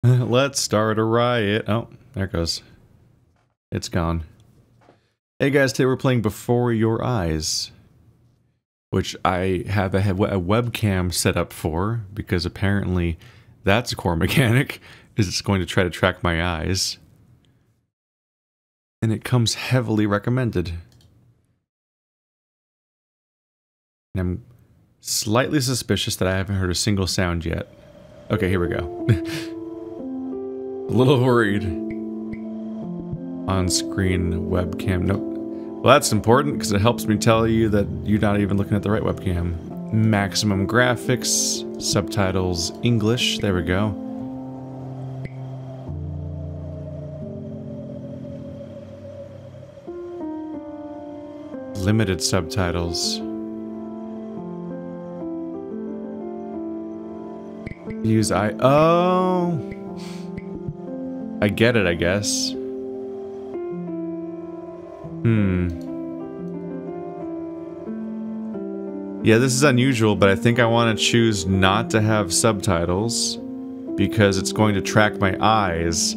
Let's start a riot. Oh, there it goes. It's gone. Hey guys, today we're playing Before Your Eyes. Which I have a, a webcam set up for, because apparently that's a core mechanic, is it's going to try to track my eyes. And it comes heavily recommended. And I'm slightly suspicious that I haven't heard a single sound yet. Okay, here we go. a little worried. On-screen webcam. Nope. Well, that's important because it helps me tell you that you're not even looking at the right webcam. Maximum graphics, subtitles, English. There we go. Limited subtitles. Use I. Oh. I get it, I guess. Hmm. Yeah, this is unusual, but I think I want to choose not to have subtitles because it's going to track my eyes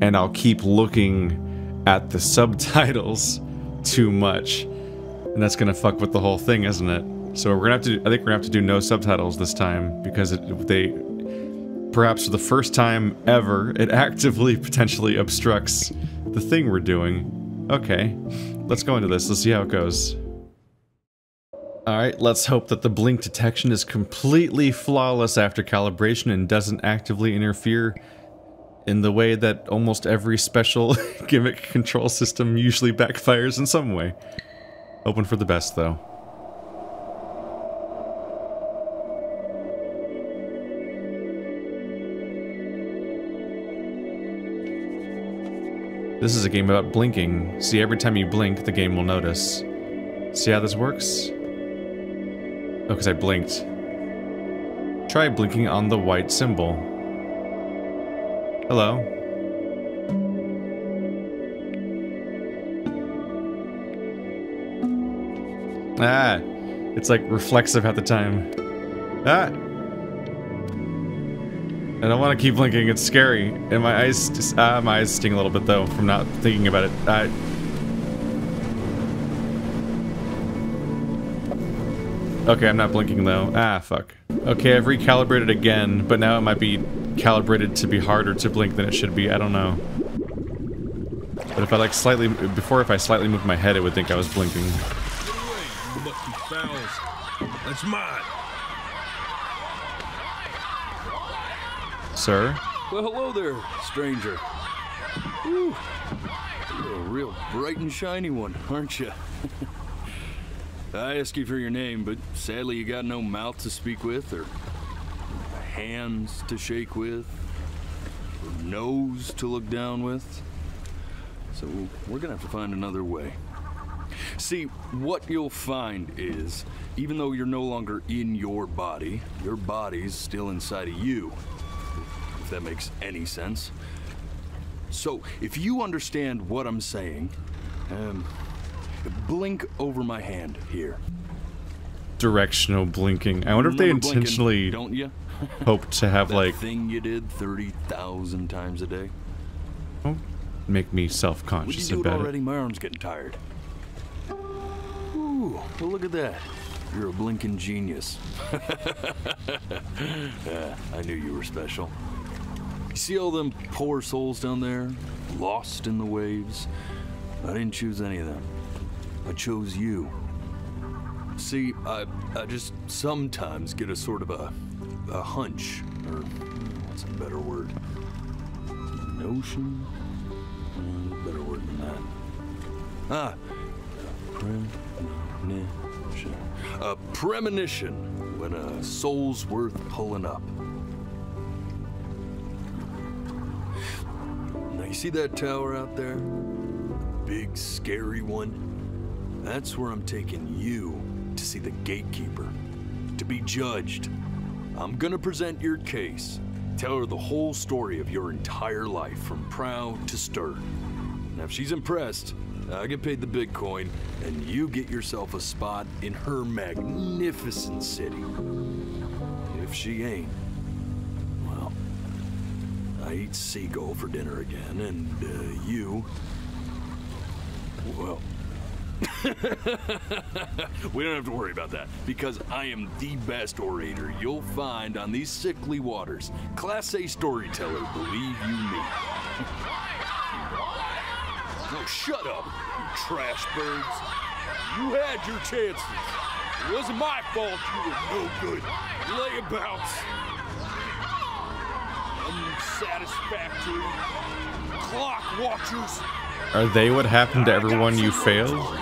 and I'll keep looking at the subtitles too much. And that's going to fuck with the whole thing, isn't it? So we're going to have to, I think we're going to have to do no subtitles this time because it, they, perhaps for the first time ever, it actively potentially obstructs the thing we're doing. Okay, let's go into this. Let's see how it goes. Alright, let's hope that the blink detection is completely flawless after calibration and doesn't actively interfere in the way that almost every special gimmick control system usually backfires in some way. Open for the best, though. This is a game about blinking. See, every time you blink, the game will notice. See how this works? Oh, because I blinked. Try blinking on the white symbol. Hello. Ah! It's like reflexive at the time. Ah! I don't want to keep blinking, it's scary. And my eyes, just, ah, my eyes sting a little bit though, from not thinking about it. I... Okay, I'm not blinking though. Ah, fuck. Okay, I've recalibrated again, but now it might be calibrated to be harder to blink than it should be, I don't know. But if I like slightly, before if I slightly moved my head, it would think I was blinking. That's mine. Sir? Well, hello there, stranger. Ooh, you're a real bright and shiny one, aren't you? I ask you for your name, but sadly you got no mouth to speak with, or hands to shake with, or nose to look down with. So we're gonna have to find another way. See, what you'll find is, even though you're no longer in your body, your body's still inside of you if that makes any sense. So, if you understand what I'm saying, um, blink over my hand here. Directional blinking. I wonder if they intentionally blinking, don't you? hope to have like thing you did thirty thousand times a day. Don't make me self-conscious about it already? My arm's getting tired. Ooh, well look at that. You're a blinking genius. yeah, I knew you were special. See all them poor souls down there, lost in the waves? I didn't choose any of them. I chose you. See, I, I just sometimes get a sort of a, a hunch, or what's a better word? Notion? Mm, better word than that. Ah, premonition. A premonition when a soul's worth pulling up. You see that tower out there? Big, scary one? That's where I'm taking you to see the gatekeeper. To be judged. I'm gonna present your case. Tell her the whole story of your entire life, from proud to stern. Now, if she's impressed, I get paid the Bitcoin, and you get yourself a spot in her magnificent city. If she ain't, I eat seagull for dinner again, and uh, you. Well. we don't have to worry about that because I am the best orator you'll find on these sickly waters. Class A storyteller, believe you me. no, shut up, you trash birds. You had your chances. It wasn't my fault you were no good. Layabouts. Unsatisfactory. Clock watchers. Are they what happened to everyone you failed?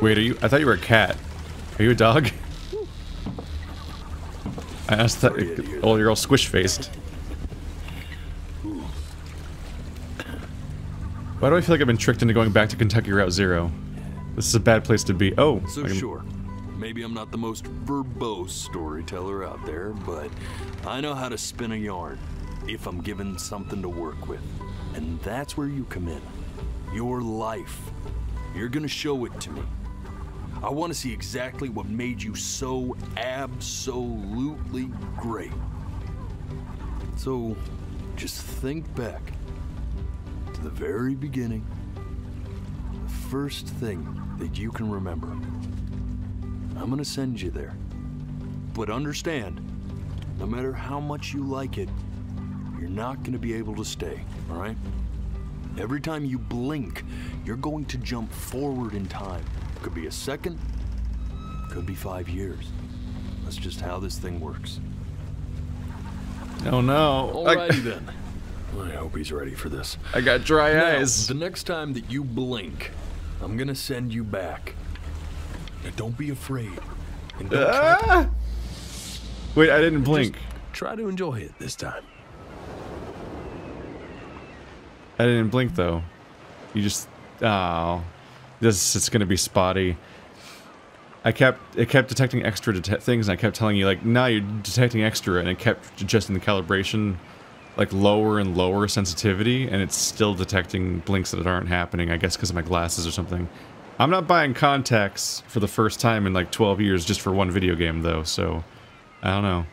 Wait, are you? I thought you were a cat. Are you a dog? I asked that. Oh, you're all squish faced. Why do I feel like I've been tricked into going back to Kentucky Route Zero? This is a bad place to be. Oh, so sure. Maybe I'm not the most verbose storyteller out there, but I know how to spin a yarn if I'm given something to work with. And that's where you come in. Your life. You're gonna show it to me. I want to see exactly what made you so absolutely great. So, just think back the very beginning, the first thing that you can remember. I'm gonna send you there. But understand, no matter how much you like it, you're not gonna be able to stay, all right? Every time you blink, you're going to jump forward in time. Could be a second, could be five years. That's just how this thing works. Oh no. Alrighty then. I hope he's ready for this. I got dry now, eyes. The next time that you blink, I'm gonna send you back. Now don't be afraid. And don't ah! try Wait, I didn't blink. try to enjoy it this time. I didn't blink though. You just oh, this it's gonna be spotty. I kept it kept detecting extra det things, and I kept telling you like, "Nah, you're detecting extra," and it kept adjusting the calibration like lower and lower sensitivity, and it's still detecting blinks that aren't happening. I guess because of my glasses or something. I'm not buying contacts for the first time in like 12 years just for one video game though, so I don't know.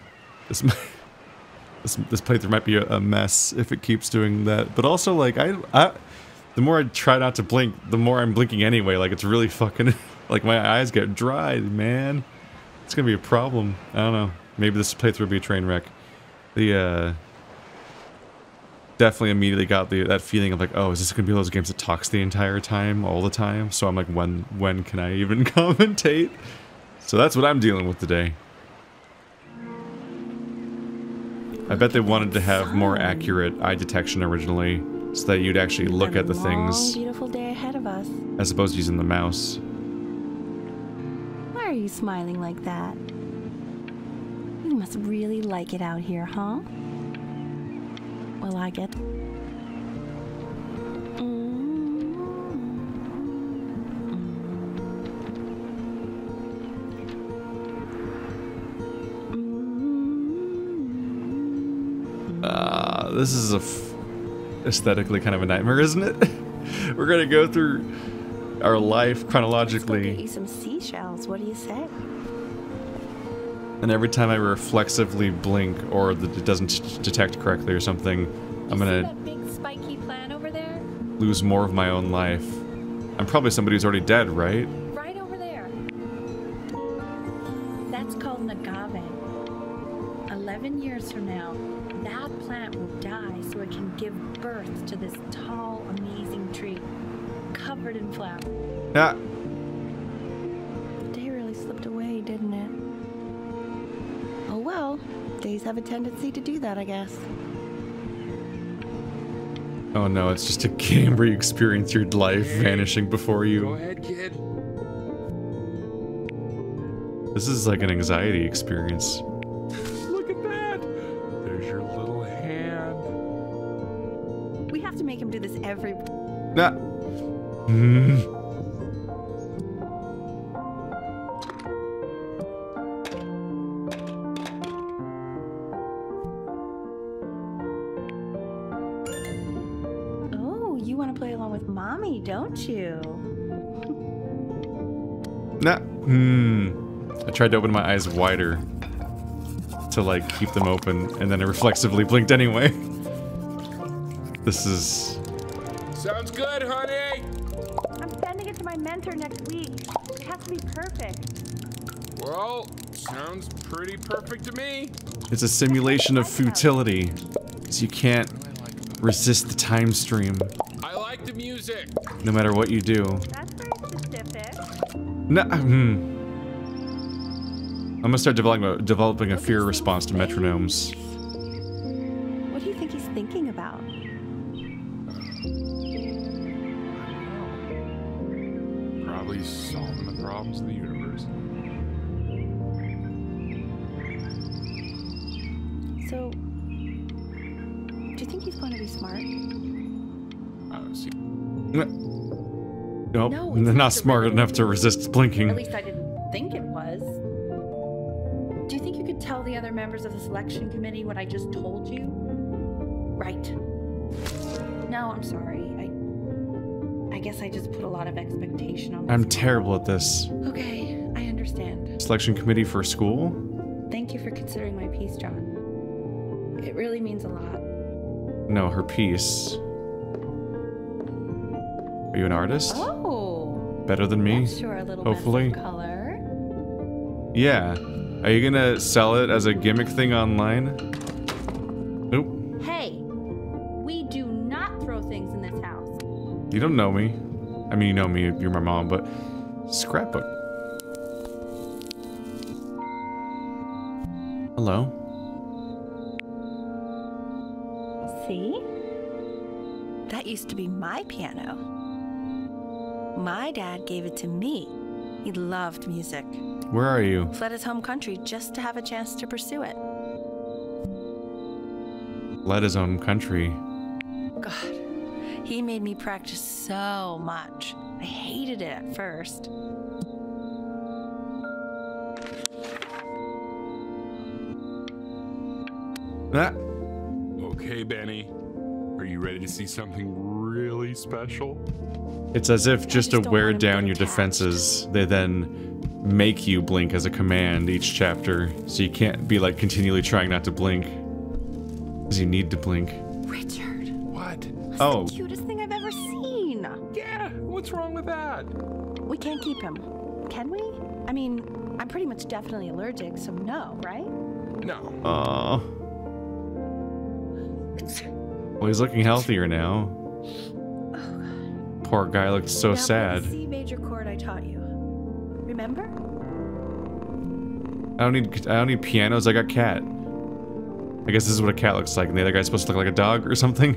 This this, this playthrough might be a, a mess if it keeps doing that. But also like I, I the more I try not to blink, the more I'm blinking anyway. Like it's really fucking like my eyes get dry, man. It's gonna be a problem. I don't know. Maybe this playthrough will be a train wreck. The uh definitely immediately got the that feeling of like, oh, is this gonna be those games that talks the entire time, all the time? So I'm like, when when can I even commentate? So that's what I'm dealing with today. I bet they wanted to have more accurate eye detection originally, so that you'd actually look at the things. beautiful day ahead of us. As opposed to using the mouse. Why are you smiling like that? You must really like it out here, huh? Well, I get. Uh, this is a f aesthetically kind of a nightmare, isn't it? We're gonna go through our life Let's go chronologically. get you some seashells. What do you say? And every time I reflexively blink or that it doesn't detect correctly or something, I'm gonna that big spiky plant over there? lose more of my own life. I'm probably somebody who's already dead, right? That, I guess. Oh no, it's just a game where you experience your life vanishing before Go you. ahead, kid. This is like an anxiety experience. Look at that. There's your little hand. We have to make him do this every. Nah. Hmm. Tried to open my eyes wider to like keep them open, and then it reflexively blinked anyway. this is. Sounds good, honey. I'm sending it to my mentor next week. It has to be perfect. Well, sounds pretty perfect to me. It's a simulation of futility, because you can't resist the time stream, I like the music. no matter what you do. That's very specific. No. Hmm. I'm gonna start developing a, developing a fear response to metronomes. What do you think he's thinking about? Probably solving the problems of the universe. So, do you think he's going to be smart? Uh, see, Nope, No, they're not not smart enough to resist blinking. At least I didn't think it other members of the selection committee what I just told you? Right. No, I'm sorry. I I guess I just put a lot of expectation on I'm terrible at this. Okay, I understand. Selection committee for school? Thank you for considering my piece, John. It really means a lot. No, her piece. Are you an artist? Oh, Better than me? sure a little hopefully. color. Yeah. Are you gonna sell it as a gimmick thing online? Nope. Hey, we do not throw things in this house. You don't know me. I mean, you know me, you're my mom, but scrapbook. Hello? See? That used to be my piano. My dad gave it to me. He loved music. Where are you? Fled his home country just to have a chance to pursue it. Fled his own country. God, he made me practice so much. I hated it at first. Ah, okay, Benny. Are you ready to see something really special? it's as if just to just don't wear want to down your attached. defenses, they then make you blink as a command each chapter, so you can't be like continually trying not to blink. Because you need to blink. Richard, What? that's Oh. the cutest thing I've ever seen. Yeah, what's wrong with that? We can't keep him, can we? I mean, I'm pretty much definitely allergic, so no, right? No. Aw. Well, he's looking healthier now. Oh, Poor guy looked so now sad. the C major chord I taught you. Remember? I don't need I don't need pianos. I got cat. I guess this is what a cat looks like, and the other guy's supposed to look like a dog or something.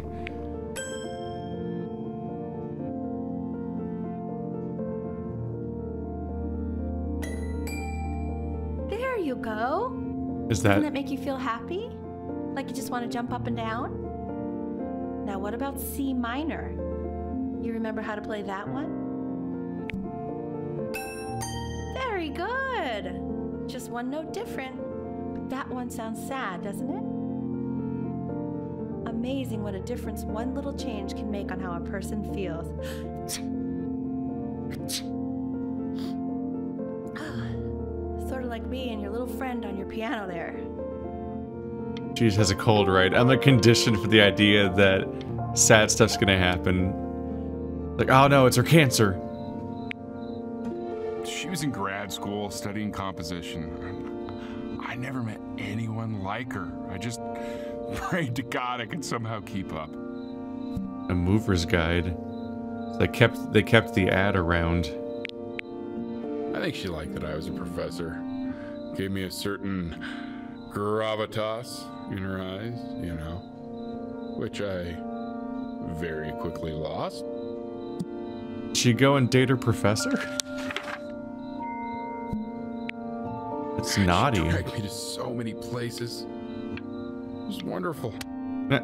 There you go. Is that? Doesn't that that make you feel happy? Like you just want to jump up and down? Now, what about C minor? You remember how to play that one? Very good. Just one note different. But that one sounds sad, doesn't it? Amazing what a difference one little change can make on how a person feels. sort of like me and your little friend on your piano there. she just has a cold, right? I'm like conditioned for the idea that sad stuff's gonna happen. Like, oh no, it's her cancer. She was in grad school studying composition. I never met anyone like her. I just prayed to God I could somehow keep up. A mover's guide. They kept they kept the ad around. I think she liked that I was a professor. Gave me a certain gravitas in her eyes, you know, which I very quickly lost. She go and date her professor? It's naughty. She dragged me to so many places. It was wonderful. Eh.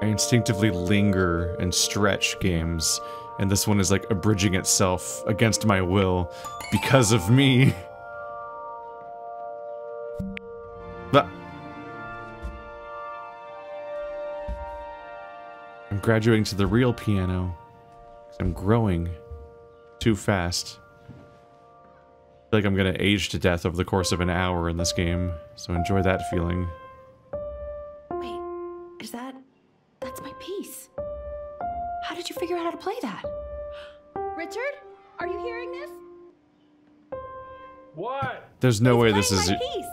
I instinctively linger and stretch games, and this one is like abridging itself against my will because of me. But I'm graduating to the real piano. I'm growing too fast. I feel like I'm gonna age to death over the course of an hour in this game, so enjoy that feeling. Wait, is that. That's my piece. How did you figure out how to play that? Richard, are you hearing this? What? There's no way this is. playing piece.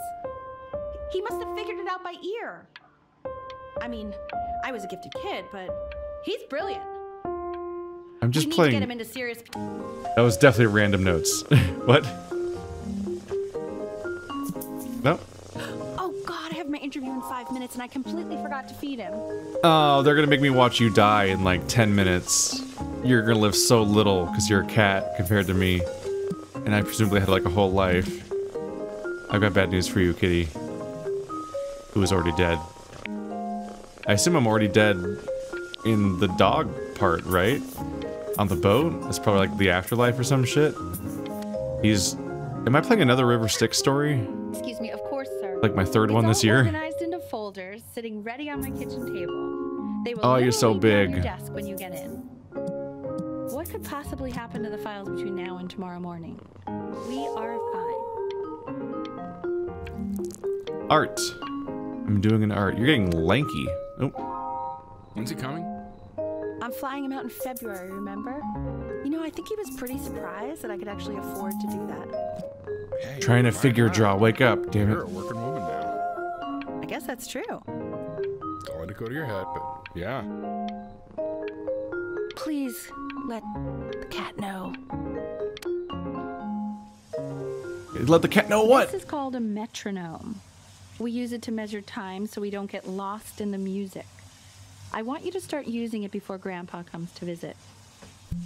He must have figured it out by ear. I mean, I was a gifted kid, but he's brilliant. I'm just playing. to get him into serious. That was definitely random notes. what? No. Oh God, I have my interview in five minutes, and I completely forgot to feed him. Oh, they're gonna make me watch you die in like 10 minutes. You're gonna live so little because you're a cat compared to me. And I presumably had like a whole life. I've got bad news for you, kitty. Who is already dead. I assume I'm already dead in the dog part, right? On the boat? It's probably like the afterlife or some shit. He's. Am I playing another River Styx story? Excuse me, of course, sir. Like my third It's one this year? Organized into folders, sitting ready on my kitchen table. They will Oh, you're so be on big. your desk when you get in. What could possibly happen to the files between now and tomorrow morning? We are fine. Art. I'm doing an art. You're getting lanky. Oh, When's he coming? I'm flying him out in February, remember? You know, I think he was pretty surprised that I could actually afford to do that. Hey, trying to figure not? draw. Wake up, damn You're it. a working woman now. I guess that's true. Don't let it go to your head, but yeah. Please let the cat know. Let the cat know what? This is called a metronome. We use it to measure time so we don't get lost in the music. I want you to start using it before Grandpa comes to visit.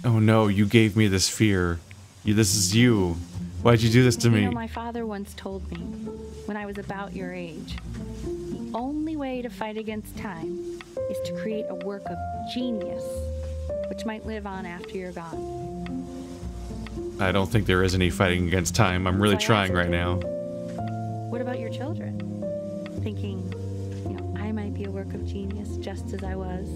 Oh no, you gave me this fear. You, this is you. Why'd you do this to You me? know, my father once told me, when I was about your age, the only way to fight against time is to create a work of genius, which might live on after you're gone. I don't think there is any fighting against time. I'm really So trying right now. What about your children? Thinking, work of genius just as I was.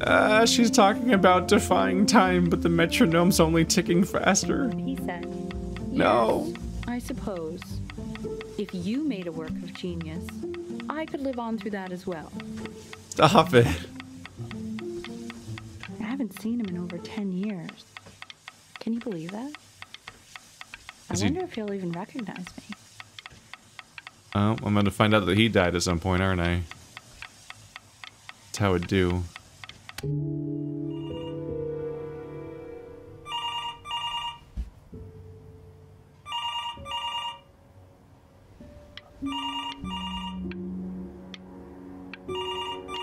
Uh, she's talking about defying time, but the metronome's only ticking faster. He said, No. "Yes, I suppose. If you made a work of genius, I could live on through that as well. Stop it. I haven't seen him in over 10 years. Can you believe that? I Is he- wonder if he'll even recognize me. Oh, I'm gonna find out that he died at some point, aren't I? That's how it do.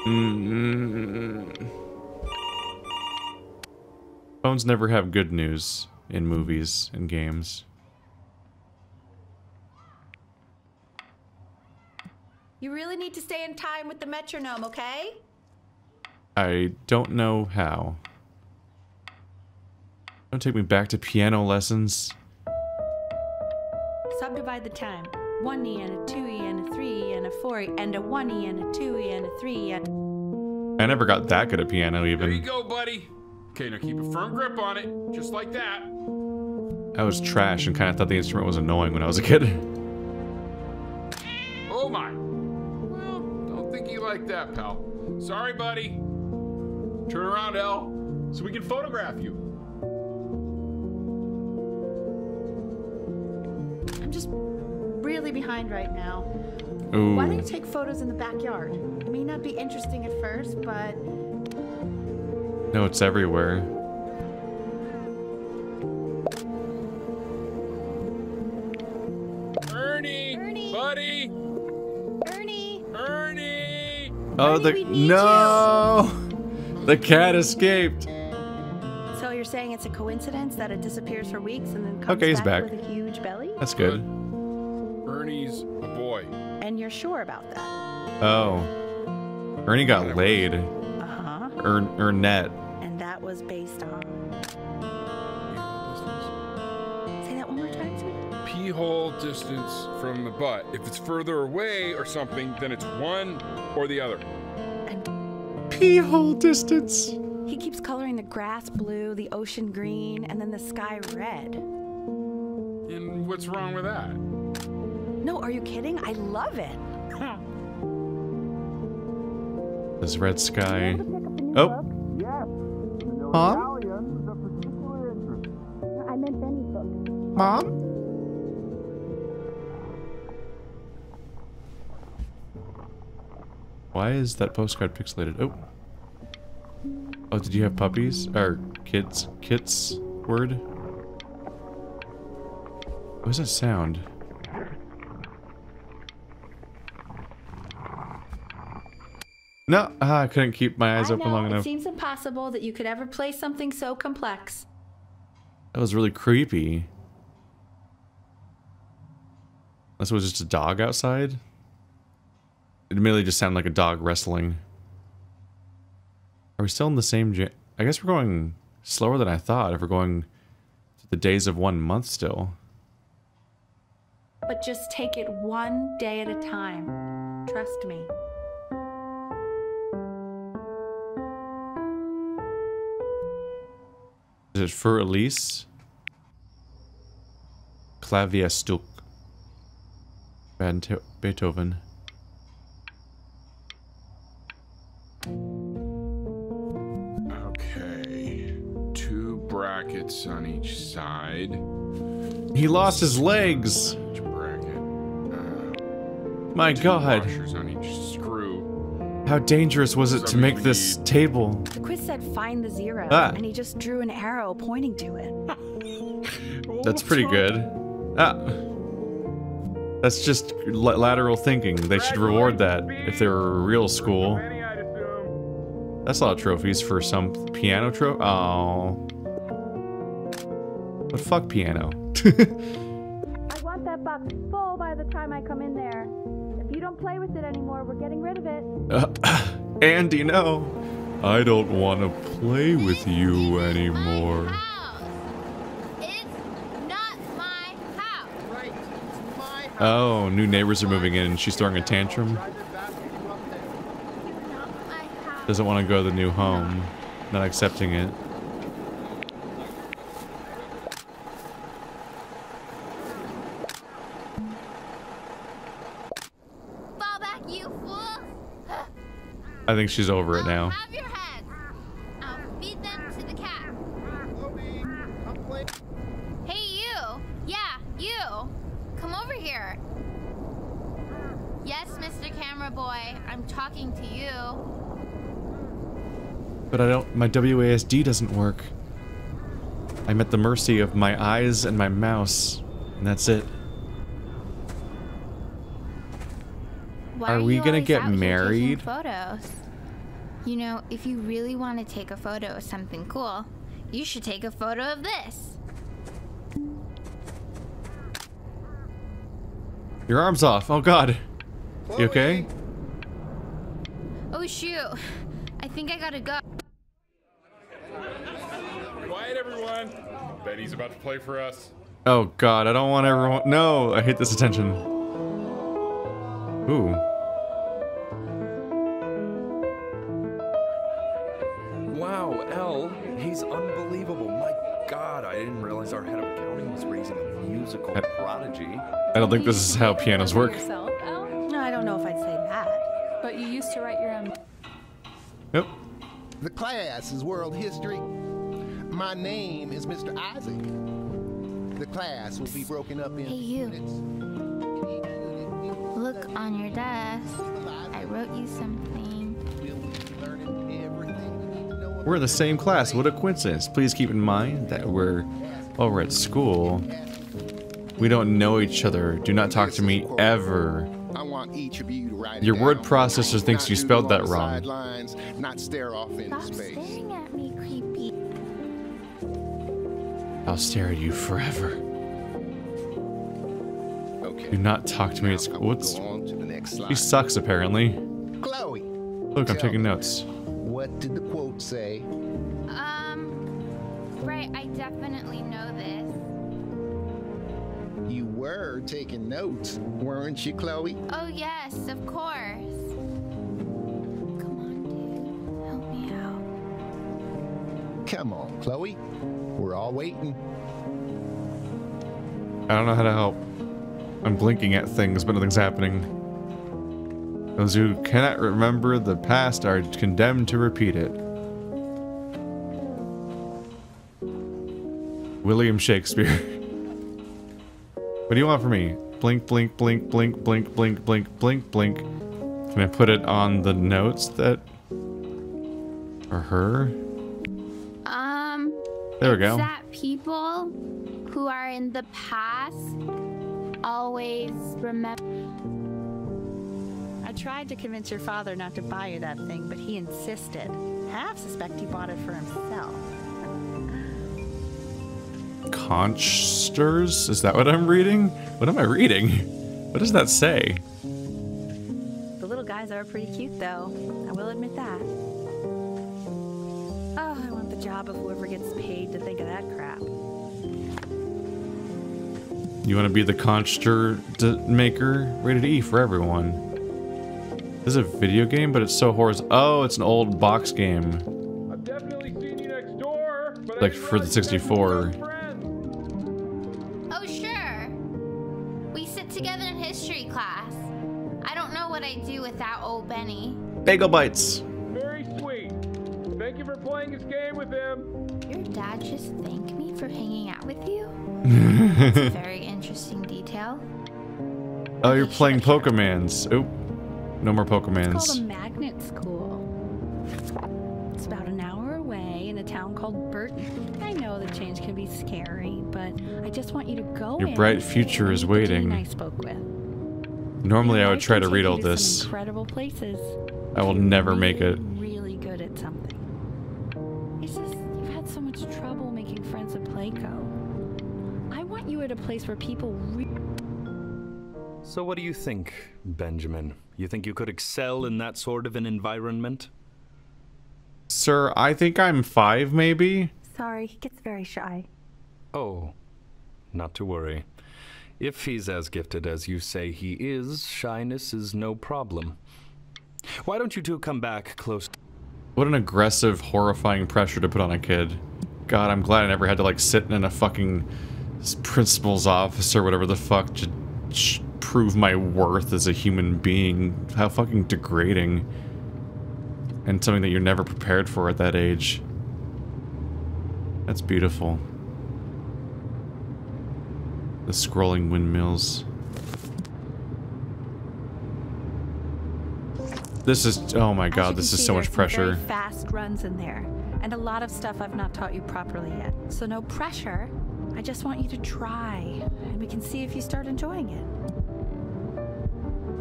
Mm. Phones never have good news in movies and games. You really need to stay in time with the metronome, okay? I don't know how. Don't take me back to piano lessons. Subdivide the time. 1e and a 2e and a 3e and a 4e and a 1e and a 2e and a 3e and I never got that good at piano even. There you go, buddy. Okay, now keep a firm grip on it, just like that. I was trash and kind of thought the instrument was annoying when I was a kid. Oh my. Well, don't you like that, pal. Sorry, buddy. Turn around, L, so we can photograph you. I'm just really behind right now. Ooh. Why don't you take photos in the backyard? It may not be interesting at first, but No, it's everywhere. Ernie, Ernie. buddy, Oh, Ernie, the we need no! The cat escaped. so you're saying it's a coincidence that it disappears for weeks and then comes Okay, he's back, back. with a huge belly? That's good. Ernie's a boy. And you're sure about that? Oh, Ernie got laid. Uh-huh. Ern Ernette. And that was based on sweetie. Pee hole distance from the butt. If it's further away or something, then it's one or the other. And Pee hole distance. He keeps coloring the grass blue, the ocean green, and then the sky red. And what's wrong with that? No, are you kidding? I love it. This red sky. Oh. Mom? I meant Benny's book. Mom? Why is that postcard pixelated? Oh. Oh, did you have puppies? Or kids? Kits? Word? What was that sound? No, ah, I couldn't keep my eyes I open know, long it enough. seems impossible that you could ever play something so complex. That was really creepy. Unless it was just a dog outside. It merely just sounded like a dog wrestling. Are we still in the same I guess we're going slower than I thought if we're going to the days of one month still. But just take it one day at a time. Trust me. Is it for Elise? Bante- Beethoven. Okay. Two brackets on each side. He lost his legs! Each bracket. Uh, My two god. washers on each screw. How dangerous was it to make this table? The quiz said find the zero, Ah. and he just drew an arrow pointing to it. That's pretty good. Ah. That's just lateral thinking. They should reward that if they were a real school. That's a lot of trophies for some piano trophy. Oh. But fuck piano. I want that box full by the time I come in there. If you don't play with it anymore, we're getting rid of it. Uh, Andy, no. I don't want to play with you anymore. It's not my house. Right. It's my house. Oh, new neighbors are moving in and she's throwing a tantrum. Drive it back and you up there. Not my house. Doesn't want to go to the new home. Not accepting it. Fall back, you fool. I think she's over it now. My WASD doesn't work. I'm at the mercy of my eyes and my mouse, and that's it. Why Are are, we gonna get out here taking married? Photos. You know, if you really want to take a photo of something cool, you should take a photo of this. Your arm's off. Oh God. You okay? Oh shoot! I think I gotta go. Quiet, everyone. Betty's about to play for us. Oh God. I don't want everyone. No. I hate this attention. Ooh. Wow, L, he's unbelievable. My God, I didn't realize our head of accounting was raising a musical prodigy. I don't think this is how pianos work. Yourself, No, I don't know if I'd say that. But you used to write your own. Yep. The class is world history. My name is Mr. Isaac. The class will be broken up in Hey, you. units. In each unit, we will Look on your desk. I wrote you something. We'll be learning everything we need to know We're in the same class. What a coincidence. Please keep in mind that we're while we're at school. We don't know each other. Do not talk to me ever. I want each of you to write Your word processor thinks you spelled that wrong. Sidelines, not stare off into Stop space. I'll stare at you forever. Okay. Do not talk to me Now at school. I will What's go on to the next he sucks apparently. Chloe, Look, I'm taking notes. what did the quote say? Um, right, I definitely know this. You were taking notes, weren't you, Chloe? Oh, yes, of course. Come on, dude. Help me out. Come on, Chloe. We're all waiting. I don't know how to help. I'm blinking at things, but nothing's happening. Those who cannot remember the past are condemned to repeat it. William Shakespeare. what do you want from me? Blink, blink, blink, blink, blink, blink, blink, blink, blink. Can I put it on the notes that are her? There we it's go. that people who are in the past always remember. I tried to convince your father not to buy you that thing, but he insisted. Half suspect he bought it for himself. Conchsters? Is that what I'm reading? What am I reading? What does that say? The little guys are pretty cute, though. I will admit that. Oh, I want the job of whoever gets paid to think of that crap. You want to be the conchster maker? Rated E for everyone. This is a video game, but it's so horizontal. Oh, it's an old box game. I've definitely seen you next door, but Like for the 64. Oh, sure. We sit together in history class. I don't know what I'd do without old Benny. Bagel bites. Playing this game with him. Your dad just thanked me for hanging out with you? That's a very interesting detail. Oh, you're playing Pokemans. Oop. No more It's called a magnet school. It's about an hour away in a town called Burton. I know the change can be scary, but I just want you to go Your in bright future is meet the dean waiting. I spoke with. Normally, I would try to read all this. Incredible places. I will never make it. Really good at something. Friends. I want you at a place where people really. So, what do you think, Benjamin? You think you could excel in that sort of an environment? Sir, I think I'm five, maybe? Sorry, he gets very shy. Oh, not to worry. If he's as gifted as you say he is, shyness is no problem. Why don't you two come back close? What an aggressive, horrifying pressure to put on a kid. God, I'm glad I never had to, like, sit in a fucking principal's office or whatever the fuck to prove my worth as a human being. How fucking degrading. And something that you're never prepared for at that age. That's beautiful. The scrolling windmills. This is, oh my god, this is so much pressure. Fast runs in there, and a lot of stuff I've not taught you properly yet. So no pressure. I just want you to try, and we can see if you start enjoying it.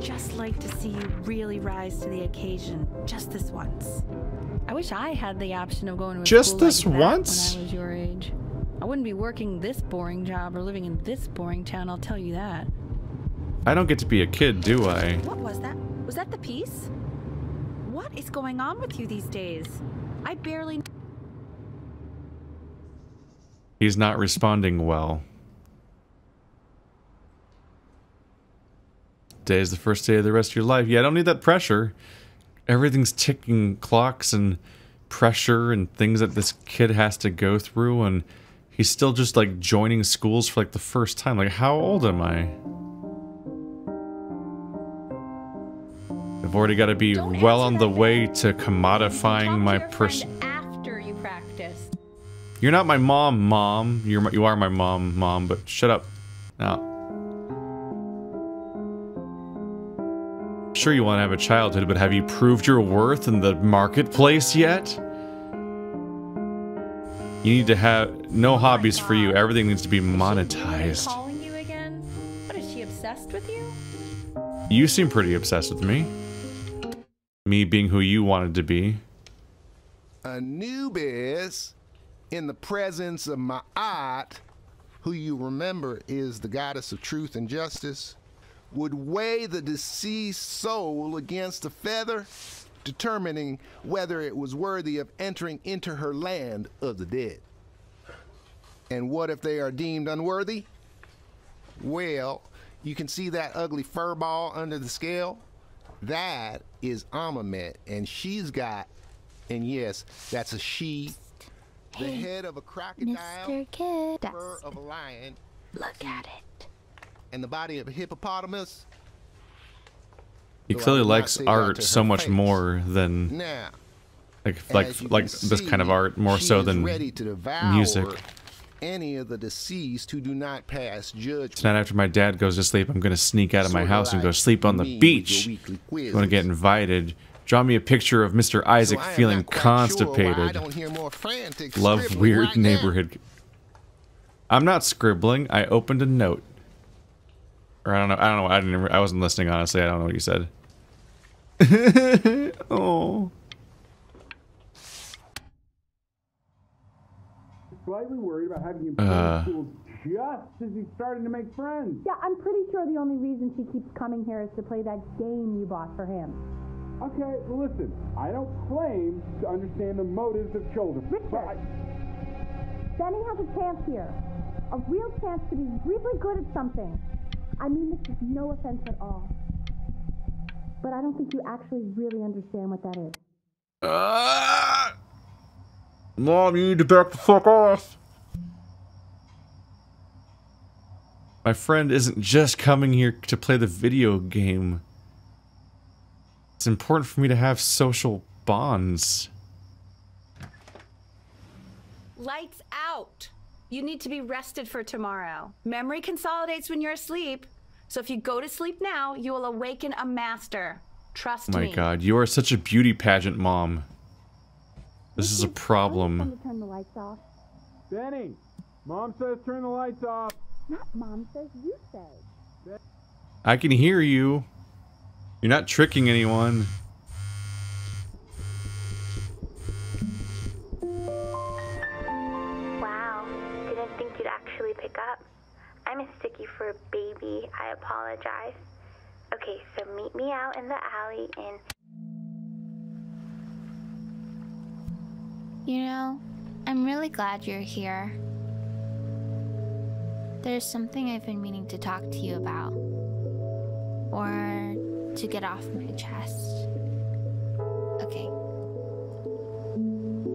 Just like to see you really rise to the occasion, just this once. I wish I had the option of going to a Just this like once? when I was your age. I wouldn't be working this boring job or living in this boring town. I'll tell you that. I don't get to be a kid, do I? What was that? Was that the piece? What is going on with you these days? I barely. He's not responding well. Today is the first day of the rest of your life. Yeah, I don't need that pressure. Everything's ticking clocks and pressure and things that this kid has to go through and he's still just like joining schools for like the first time. Like how old am I? I've already got to be well on the way to commodifying my person. After you practice. You're not my mom, mom. You're my, you are my mom, mom. But shut up. Now. Sure, you want to have a childhood, but have you proved your worth in the marketplace yet? You need to have no oh hobbies for you. Everything needs to be monetized. Calling you again? What is she obsessed with you? You seem pretty obsessed with me. Me being who you wanted to be. Anubis, in the presence of Ma'at, who you remember is the goddess of truth and justice, would weigh the deceased soul against a feather, determining whether it was worthy of entering into her land of the dead. And what if they are deemed unworthy? Well, you can see that ugly fur ball under the scale. That is Amamet, and she's got, and yes, that's a she. the Hey, head of a crocodile, Mr. Kid. fur of a lion, Look at it. and the body of a hippopotamus. He clearly likes art so much face. more than Now, like like like can this kind of art more so than ready to music. Any of the deceased who do not pass judgment. Tonight after my dad goes to sleep, I'm gonna sneak out of my house and go sleep on the me with your beach. you want to get invited, draw me a picture of Mr. Isaac So feeling not quite sure I constipated. don't hear more frantic Love weird right now. neighborhood. I'm not scribbling. I opened a note. Or I don't know. I don't know. I didn't. I wasn't listening. Honestly, I don't know what you said. oh. Slightly worried about having you Uh. school just as he's starting to make friends. Yeah, I'm pretty sure the only reason she keeps coming here is to play that game you bought for him. Okay, well listen, I don't claim to understand the motives of children. But I, Benny has a chance here. A real chance to be really good at something. I mean this is no offense at all. But I don't think you actually really understand what that is. Ah! Mom, you need to back the fuck off. My friend isn't just coming here to play the video game. It's important for me to have social bonds. Lights out. You need to be rested for tomorrow. Memory consolidates when you're asleep. So if you go to sleep now, you will awaken a master. Trust Oh my me. god, you are such a beauty pageant mom. This is a problem. to turn the lights off. Benny, Mom says turn the lights off. Not mom says, you say. I can hear you. You're not tricking anyone. Wow, didn't think you'd actually pick up. I'm a sticky for a baby. I apologize. Okay, so meet me out in the alley and You know, I'm really glad you're here. There's something I've been meaning to talk to you about. Or to get off my chest. Okay.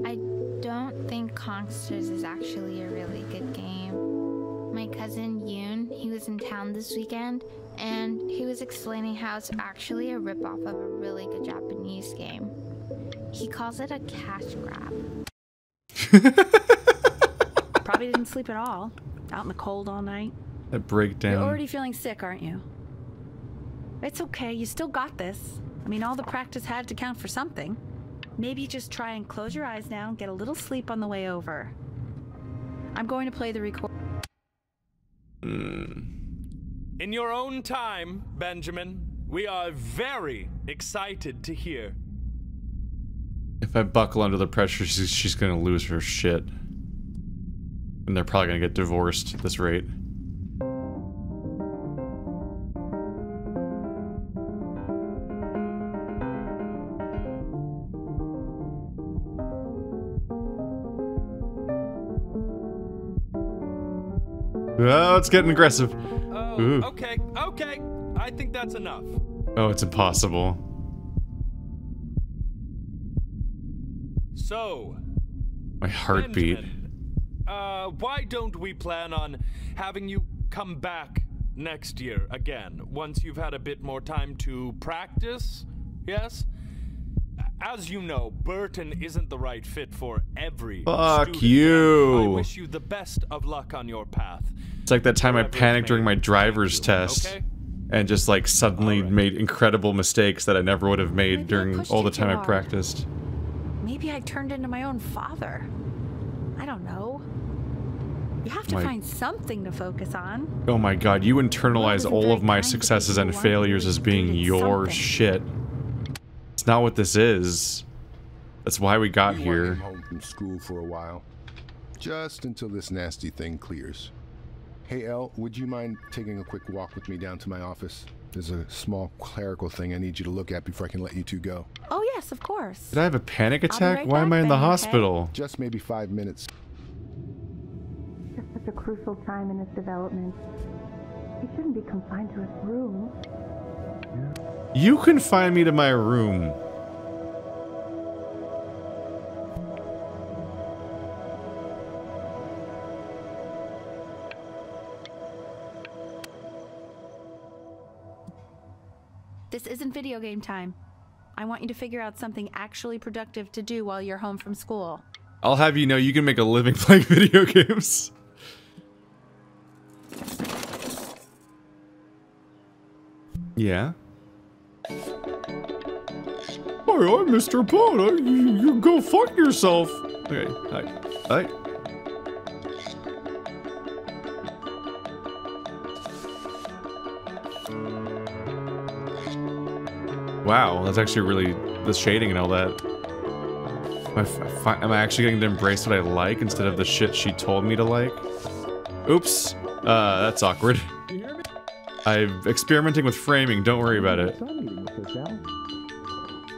I don't think Kongsters is actually a really good game. My cousin Yoon, he was in town this weekend, and he was explaining how it's actually a ripoff of a really good Japanese game. He calls it a cash grab. Probably didn't sleep at all. Out in the cold all night. That breakdown. You're already feeling sick, aren't you? It's okay. You still got this. I mean, all the practice had to count for something. Maybe just try and close your eyes now and get a little sleep on the way over. I'm going to play the record. In your own time, Benjamin, we are very excited to hear. If I buckle under the pressure, she's, she's gonna lose her shit. And they're probably gonna get divorced at this rate. Oh, it's getting aggressive. Oh, okay, okay. I think that's enough. Oh, it's impossible. So, My heartbeat. Benjamin, uh, why don't we plan on having you come back next year again once you've had a bit more time to practice? Yes? As you know, Burton isn't the right fit for every Fuck student, you. I wish you the best of luck on your path. It's like that time I panicked during my driver's test okay? and just like suddenly made incredible mistakes that I never would have made Maybe during all the too time I practiced. Maybe I turned into my own father. I don't know. You have to My- find something to focus on. Oh my god, you internalize all of my successes and failures as being your something. shit. It's not what this is. That's why we got We here. home from school for a while, just until this nasty thing clears. Hey, El, would you mind taking a quick walk with me down to my office? There's a small clerical thing I need you to look at before I can let you two go. Oh, yes, of course. Did I have a panic attack? right Why am I in the then, okay? hospital? Just maybe five minutes. Just such a crucial time in his development. He shouldn't be confined to his room. You confine me to my room. This isn't video game time. I want you to figure out something actually productive to do while you're home from school. I'll have you know you can make a living playing video games. Yeah. Hi, I'm Mr. Potter. You, you go fuck yourself. Okay, hi. Hi. Wow, that's actually really the shading and all that. Am I, am I actually getting to embrace what I like instead of the shit she told me to like? Oops. Uh, that's awkward. I'm experimenting with framing. Don't worry about it.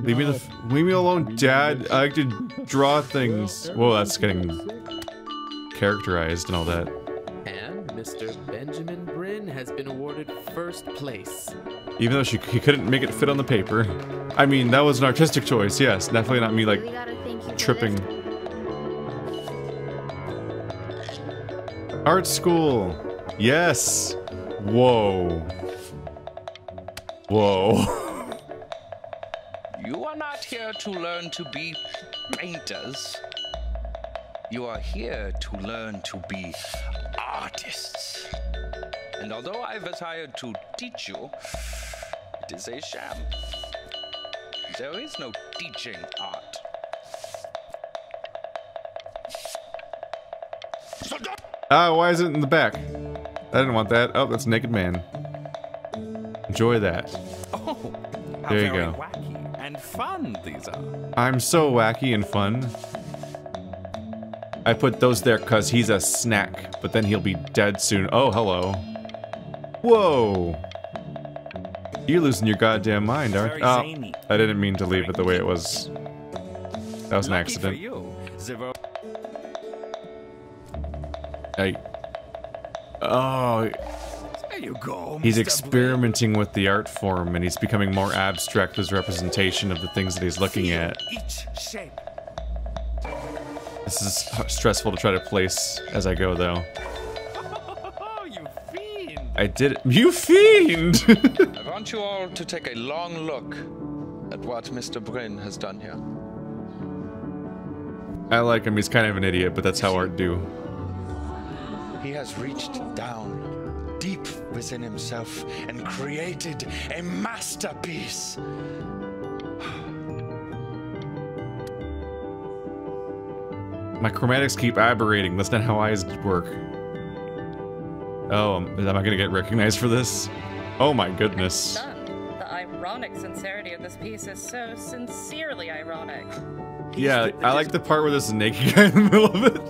Leave me the leave me alone, Dad. I like to draw things. Whoa, that's getting characterized and all that. And Mr. Benjamin Brynn has been awarded first place. Even though she he couldn't make it fit on the paper. I mean, that was an artistic choice. Yes, definitely not me like tripping. Art school. Yes. Whoa. Whoa. You are not here to learn to be painters. You are here to learn to be artists. And although I've hired to teach you, is a sham. There is no teaching art. Ah, why is it in the back? I didn't want that. Oh, that's Naked Man. Enjoy that. Oh, There you go. wacky and fun these are. I'm so wacky and fun. I put those there cause he's a snack, but then he'll be dead soon. Oh, hello. Whoa. You're losing your goddamn mind, aren't Very Oh. I didn't mean to leave it the way it was. That was an accident. Hey. Oh, There you go. he's experimenting with the art form and he's becoming more abstract as representation of the things that he's looking at. Each shape. This is stressful to try to place as I go, though. I did it. You fiend! I want you all to take a long look at what Mr. Brynn has done here. I like him. He's kind of an idiot, but that's how art do. He has reached down deep within himself and created a masterpiece. My chromatics keep aberrating. That's not how eyes work. Oh, um, am I gonna get recognized for this? Oh my goodness. Stunned. The ironic sincerity of this piece is so sincerely ironic. Yeah, I like the part where there's a naked guy in the middle of it.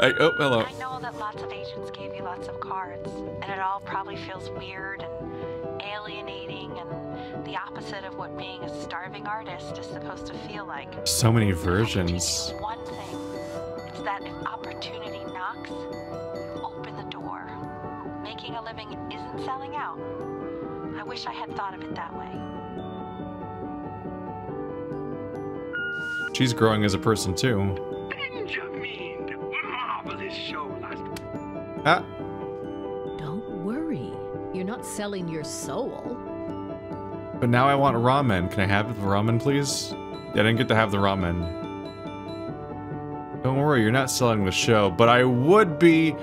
I, oh, hello. I know that lots of agents gave you lots of cards, and it all probably feels weird and alienating and the opposite of what being a starving artist is supposed to feel like. So many versions. One thing is that if opportunity knocks, Making a living isn't selling out. I wish I had thought of it that way. She's growing as a person too. Benjamin! Marvelous show last Ah, Don't worry. You're not selling your soul. but now I want ramen. Can I have the ramen, please? Yeah, I didn't get to have the ramen. Don't worry, you're not selling the show, but I would be.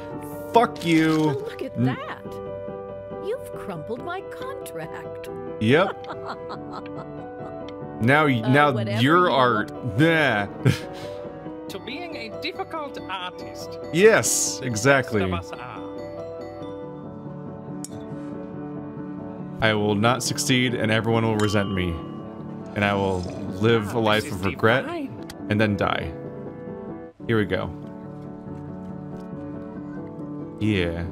Fuck you. Look at that. You've crumpled my contract. Yep. Now, y- Uh, now whatever your you art. Yeah. To being a difficult artist. yes, exactly. Most of us are. I will not succeed, and everyone will resent me, and I will live a life of regret and then die. Here we go. Yeah.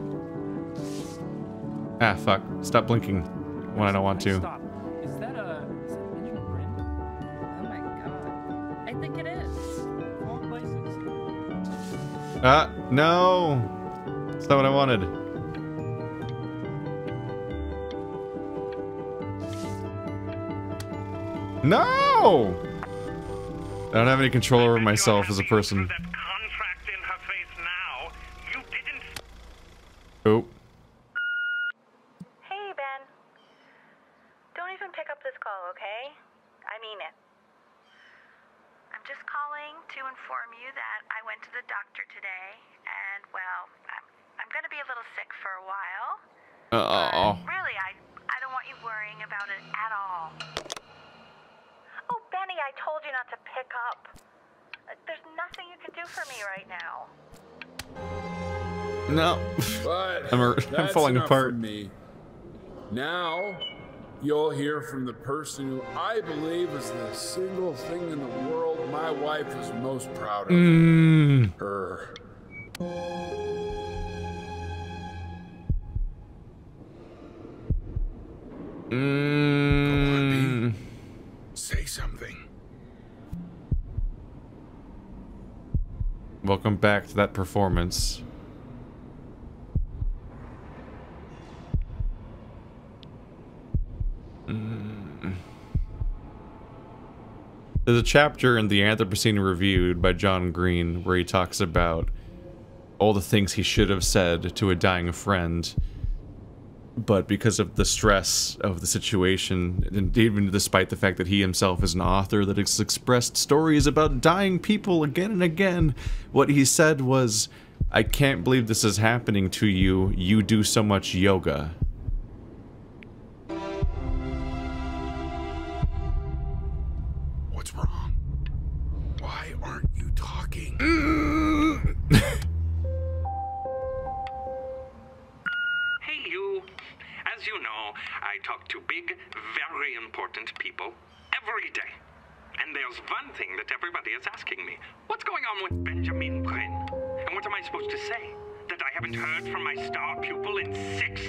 Ah, fuck. Stop blinking when I don't want to. Stop. Is that a is that Benjamin Brynn? Oh my god. I think it is. Ah, no! That's not what I wanted. No! I don't have any control over myself as a person. Falling apart. from me. Now, you'll hear from the person who I believe is the single thing in the world my wife is most proud of. Mm. Her. Mm. Say something. Welcome back to that performance. Mm. There's a chapter in the Anthropocene Reviewed by John Green where he talks about all the things he should have said to a dying friend, but because of the stress of the situation, and even despite the fact that he himself is an author that has expressed stories about dying people again and again, what he said was, I can't believe this is happening to you. You do so much yoga.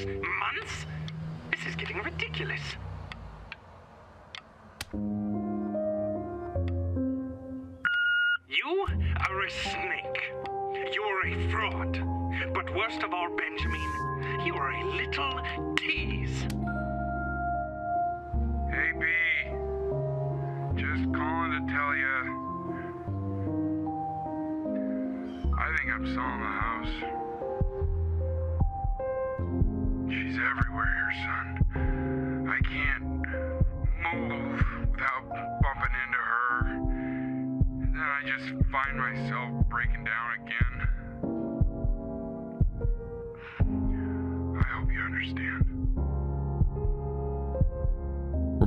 Months? This is getting ridiculous. You are a snake. You're a fraud. But worst of all,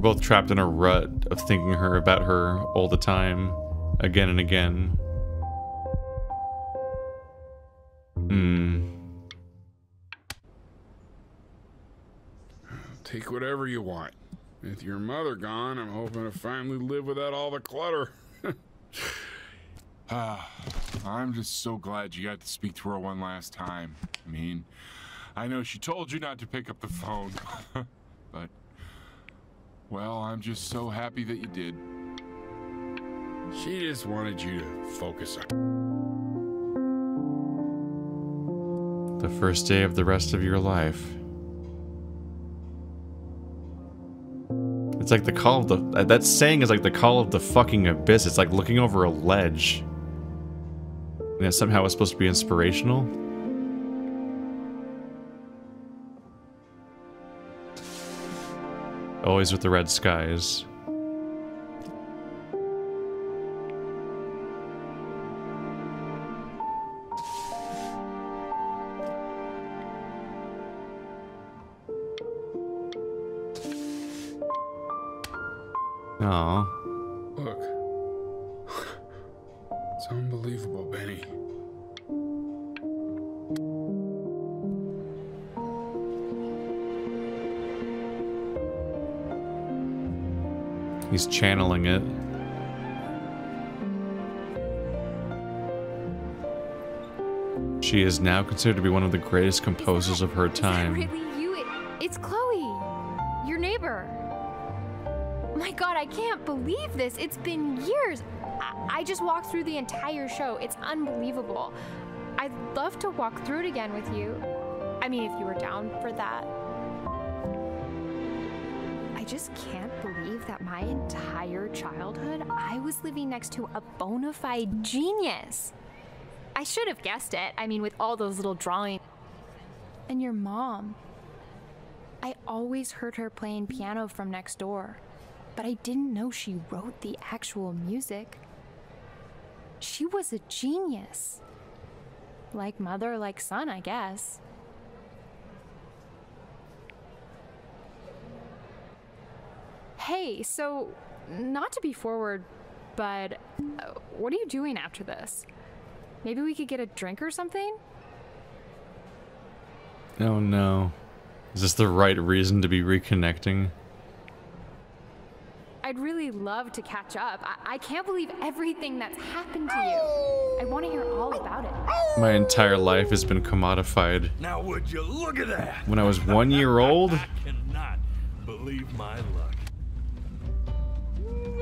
both trapped in a rut of thinking her about her all the time, again and again. Hmm. Take whatever you want. With your mother gone, I'm hoping to finally live without all the clutter. Ah, I'm just so glad you got to speak to her one last time. I mean, I know she told you not to pick up the phone, but, well, I'm just so happy that you did. She just wanted you to focus on. The first day of the rest of your life. It's like the call of the. uh, That saying is like the call of the fucking abyss. It's like looking over a ledge. And it somehow it's supposed to be inspirational. Always with the red skies. Aw. She is now considered to be one of the greatest composers of her time. Really, you? It, it's Chloe, your neighbor. My God, I can't believe this. It's been years. I, I just walked through the entire show. It's unbelievable. I'd love to walk through it again with you. I mean, if you were down for that. I just can't believe that my entire childhood I was living next to a bona fide genius. I should have guessed it. I mean, with all those little drawings. And your mom. I always heard her playing piano from next door, but I didn't know she wrote the actual music. She was a genius. Like mother, like son, I guess. Hey, so, not to be forward, but uh, what are you doing after this? Maybe we could get a drink or something? Oh no. Is this the right reason to be reconnecting? I'd really love to catch up. I, I can't believe everything that's happened to you. I want to hear all about it. My entire life has been commodified. Now would you look at that? When I was one year old, I Cannot believe my luck.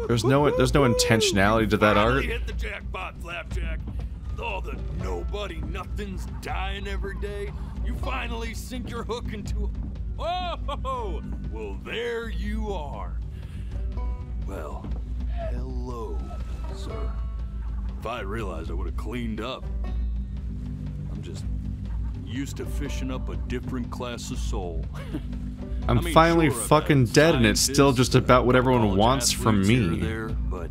there's no there's no intentionality to that art. Finally hit the jackpot, Flapjack. All the nobody nothings dying every day. You finally sink your hook into. Oh, well there you are. Well, hello, sir. If I realized, I would have cleaned up. I'm just used to fishing up a different class of soul. I'm I mean, finally sure, fucking dead, and it's still just about what everyone wants from athletes here or me. There, but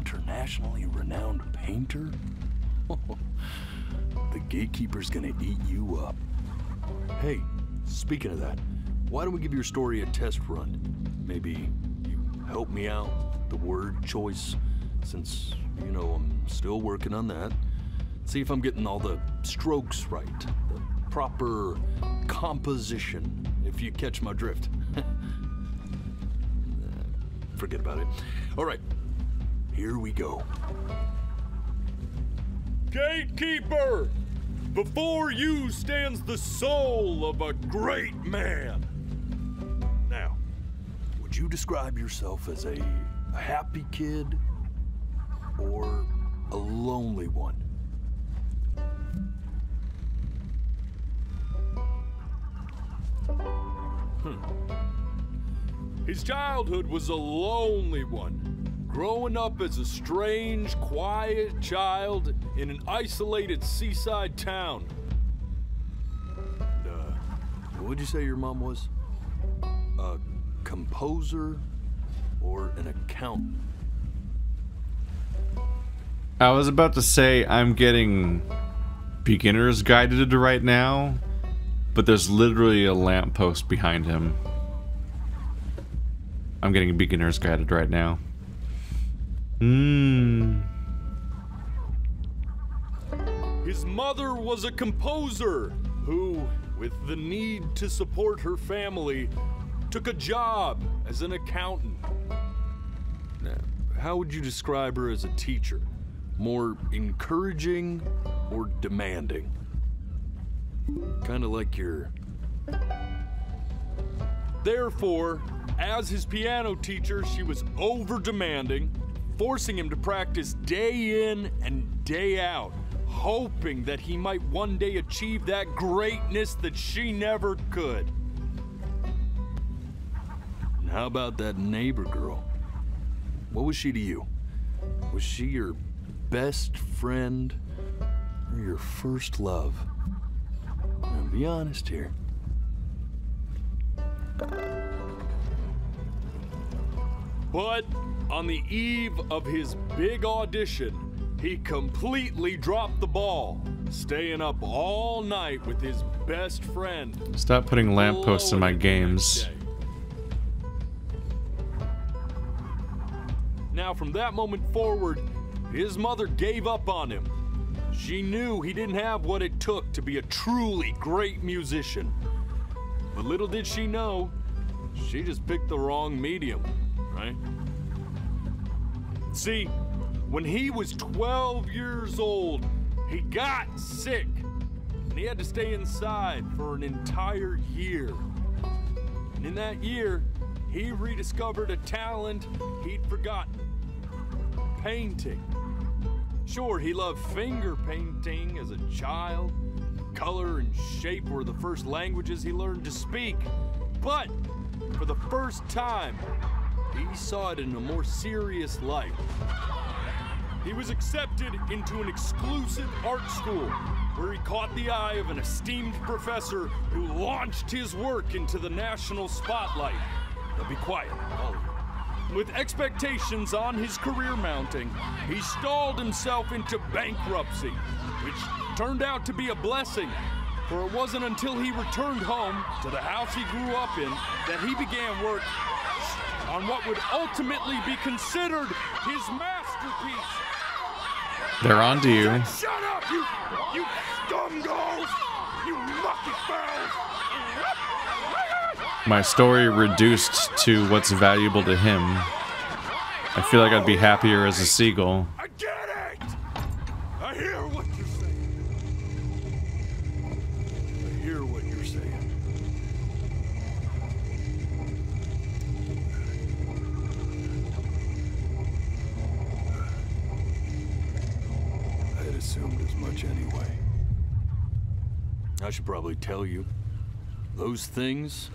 internationally renowned painter. the gatekeeper's gonna eat you up. Hey, speaking of that, why don't we give your story a test run? Maybe you help me out the word choice, since you know I'm still working on that. See if I'm getting all the strokes right, the proper composition, if you catch my drift. Forget about it. All right, here we go. Gatekeeper! Before you stands the soul of a great man. Now, would you describe yourself as a, a happy kid or a lonely one? Hmm. His childhood was a lonely one, growing up as a strange, quiet child in an isolated seaside town. And, uh, what'd you say your mom was? A composer or an accountant? I was about to say I'm getting beginner's guided right now, but there's literally a lamppost behind him. I'm getting beginner's guided right now. Mmm. His mother was a composer who, with the need to support her family, took a job as an accountant. Now, how would you describe her as a teacher? More encouraging or demanding? Kind of like your. Therefore, as his piano teacher, she was over demanding, forcing him to practice day in and day out, hoping that he might one day achieve that greatness that she never could. And how about that neighbor girl? What was she to you? Was she your best friend or your first love? Now, be honest here. But on the eve of his big audition, he completely dropped the ball, staying up all night with his best friend. Stop putting lampposts in my games. Now, from that moment forward, his mother gave up on him. She knew he didn't have what it took to be a truly great musician. But little did she know, she just picked the wrong medium, right? See, when he was 12 years old, he got sick and he had to stay inside for an entire year. And in that year, he rediscovered a talent he'd forgotten painting. Sure, he loved finger painting as a child. Color and shape were the first languages he learned to speak. But for the first time, he saw it in a more serious light. He was accepted into an exclusive art school where he caught the eye of an esteemed professor who launched his work into the national spotlight. Now be quiet, all of you. with expectations on his career mounting, he stalled himself into bankruptcy, which turned out to be a blessing. For it wasn't until he returned home to the house he grew up in that he began work on what would ultimately be considered his masterpiece. They're on to you. Shut up, you, you scumballs! You mucky fowls! My story reduced to what's valuable to him. I feel like I'd be happier as a seagull. Should probably tell you. Those things,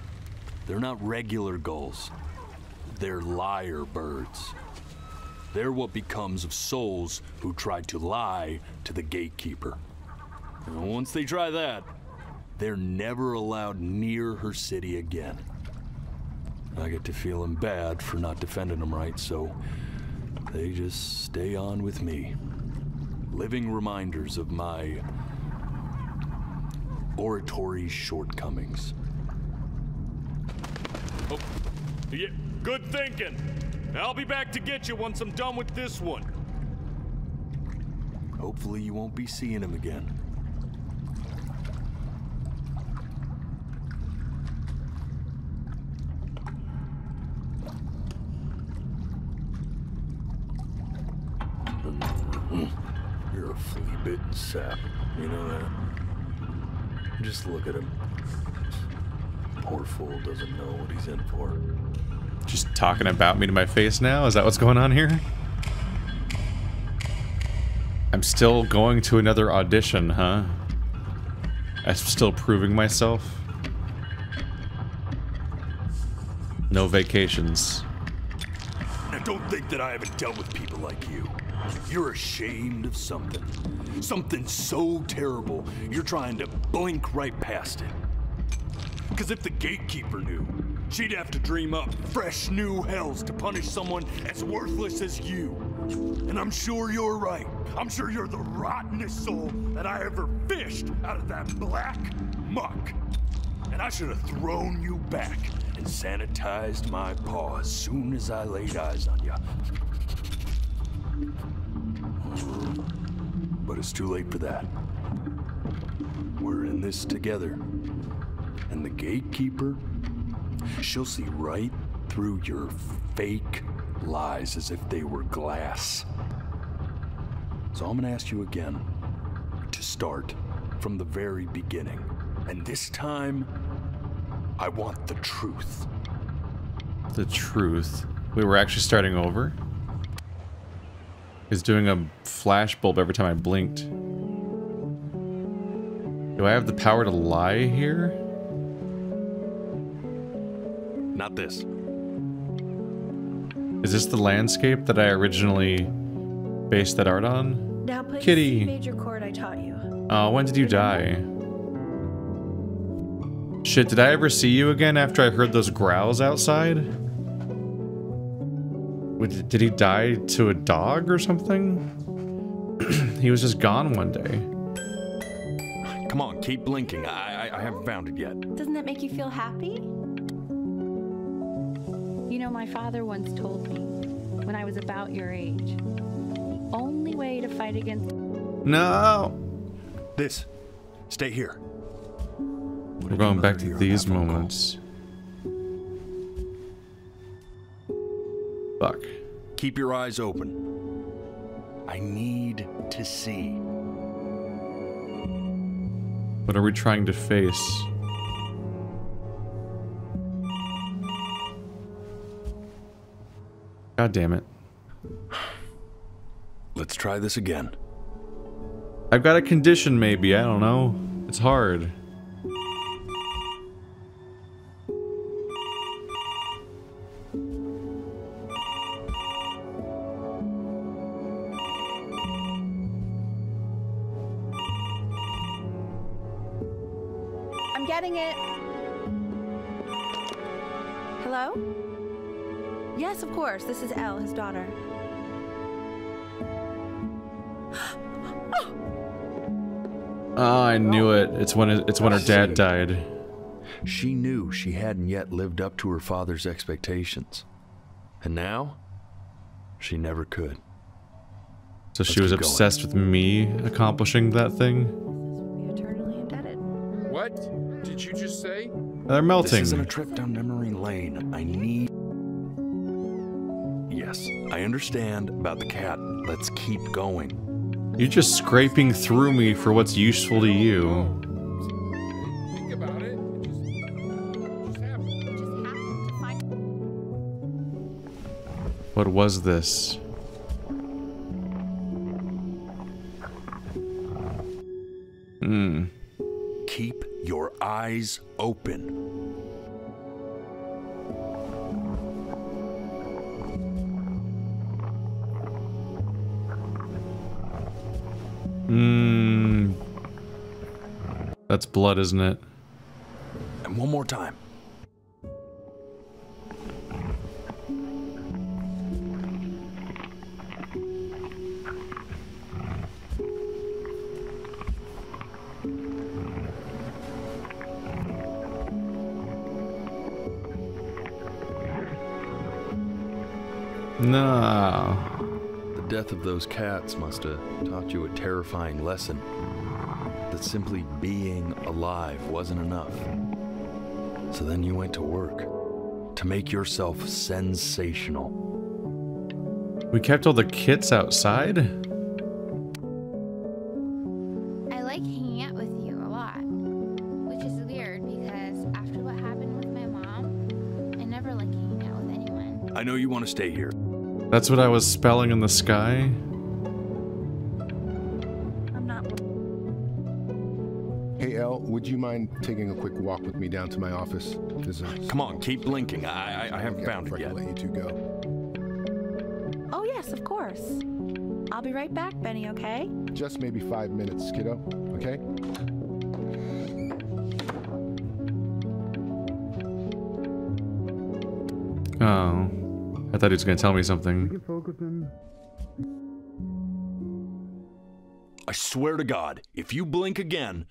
they're not regular gulls. They're liar birds. They're what becomes of souls who tried to lie to the gatekeeper. And once they try that, they're never allowed near her city again. I get to feeling bad for not defending them right, so they just stay on with me. Living reminders of my oratory shortcomings. Oh, yeah, good thinking. I'll be back to get you once I'm done with this one. Hopefully you won't be seeing him again. You're a flea-bitten sap. You know that? Just look at him. Poor fool doesn't know what he's in for. Just talking about me to my face now? Is that what's going on here? I'm still going to another audition, huh? I'm still proving myself. No vacations. Now don't think that I haven't dealt with people like you. You're ashamed of something. Something so terrible, you're trying to blink right past it. Because if the gatekeeper knew, she'd have to dream up fresh new hells to punish someone as worthless as you. And I'm sure you're right. I'm sure you're the rottenest soul that I ever fished out of that black muck. And I should have thrown you back and sanitized my paw as soon as I laid eyes on you. But it's too late for that. We're in this together. And the gatekeeper, she'll see right through your fake lies as if they were glass. So I'm gonna ask you again to start from the very beginning. And this time, I want the truth. The truth. We were actually starting over? Is doing a flash bulb every time I blinked. Do I have the power to lie here? Not this. Is this the landscape that I originally based that art on? Now play Kitty. the major chord I taught you. Oh, when did you die? Shit, did I ever see you again after I heard those growls outside? Would- Did he die to a dog or something? he was just gone one day. Come on, keep blinking. I, I, I haven't found it yet. Doesn't that make you feel happy? You know, my father once told me when I was about your age, the only way to fight against No! This. Stay here. We're going back to these moments. Fuck. Keep your eyes open. I need to see. What are we trying to face? God damn it. Let's try this again. I've got a condition maybe, I don't know. It's hard. Yes, of course. This is Elle, his daughter. Oh, ah, I knew it. It's when it's when her dad died. She knew she hadn't yet lived up to her father's expectations. And now, she never could. So she Let's was keep going. obsessed with me accomplishing that thing. What did you just say? They're melting. This isn't a trip down memory lane. I need. Yes, I understand about the cat. Let's keep going. You're just scraping through me for what's useful to you. Think about it. It just, it just happened. What was this? Hmm. Keep your eyes open. That's blood, isn't it? And one more time. No. The death of those cats must have taught you a terrifying lesson. That simply being alive wasn't enough. So then you went to work to make yourself sensational. We kept all the kits outside? I like hanging out with you a lot, which is weird because after what happened with my mom, I never like hanging out with anyone. I know you want to stay here. That's what I was spelling in the sky? Taking a quick walk with me down to my office? There's a Come on, keep blinking. I, I, I haven't found it yet. let you two go. Oh, yes, of course. I'll be right back, Benny, okay? Just maybe five minutes, kiddo. Okay? Oh. I thought he was gonna tell me something. I swear to God, if you blink again,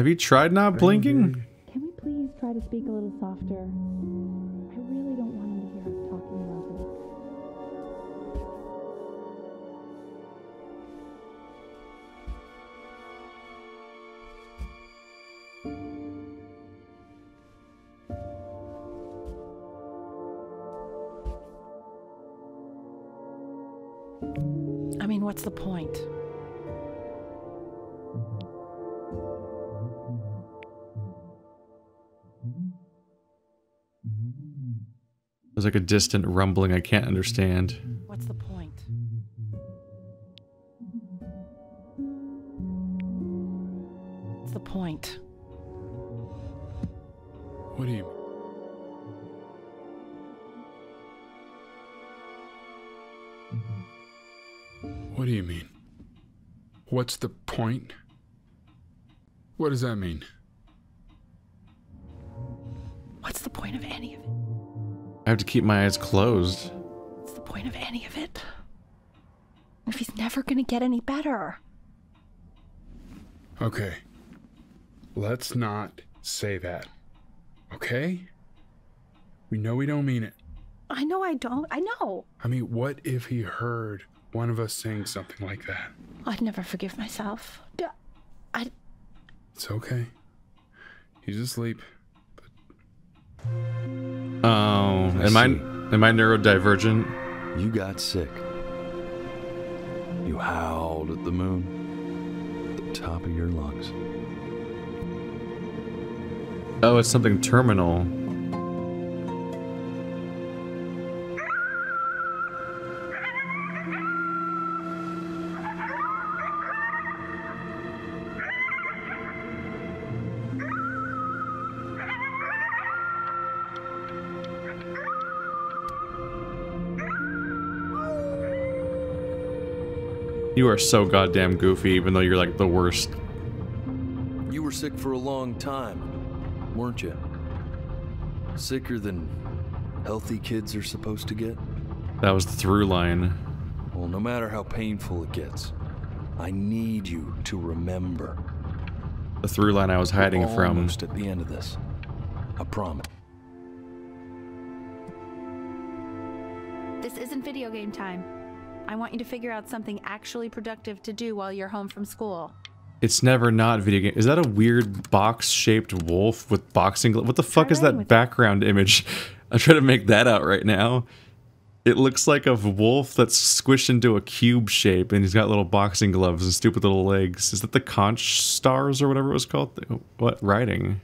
Have you tried not blinking? Can we please try to speak a little softer? I really don't want him to hear us talking about this. I mean, what's the point? Like a distant rumbling I can't understand. What's the point? What's the point? What do you mean? What do you mean? What's the point? What does that mean? What's the point of any of it? I have to keep my eyes closed. What's the point of any of it? If he's never gonna get any better. Okay. Let's not say that. Okay? We know we don't mean it. I know I don't. I know. I mean, what if he heard one of us saying something like that? I'd never forgive myself. D- I. It's okay. He's asleep. Oh, am I am I neurodivergent? you got sick. You howled at the moon at the top of your lungs. Oh, it's something terminal. Are so goddamn goofy, even though you're like the worst. You were sick for a long time, weren't you? Sicker than healthy kids are supposed to get? That was the through line. Well, no matter how painful it gets, I need you to remember. The through line I was hiding We're from. Almost at the end of this. I promise. This isn't video game time. I want you to figure out something actually productive to do while you're home from school. It's never not video game. Is that a weird box-shaped wolf with boxing? What the fuck is that background image? I'm trying to make that out right now. It looks like a wolf that's squished into a cube shape, and he's got little boxing gloves and stupid little legs. Is that the conch stars or whatever it was called? What writing?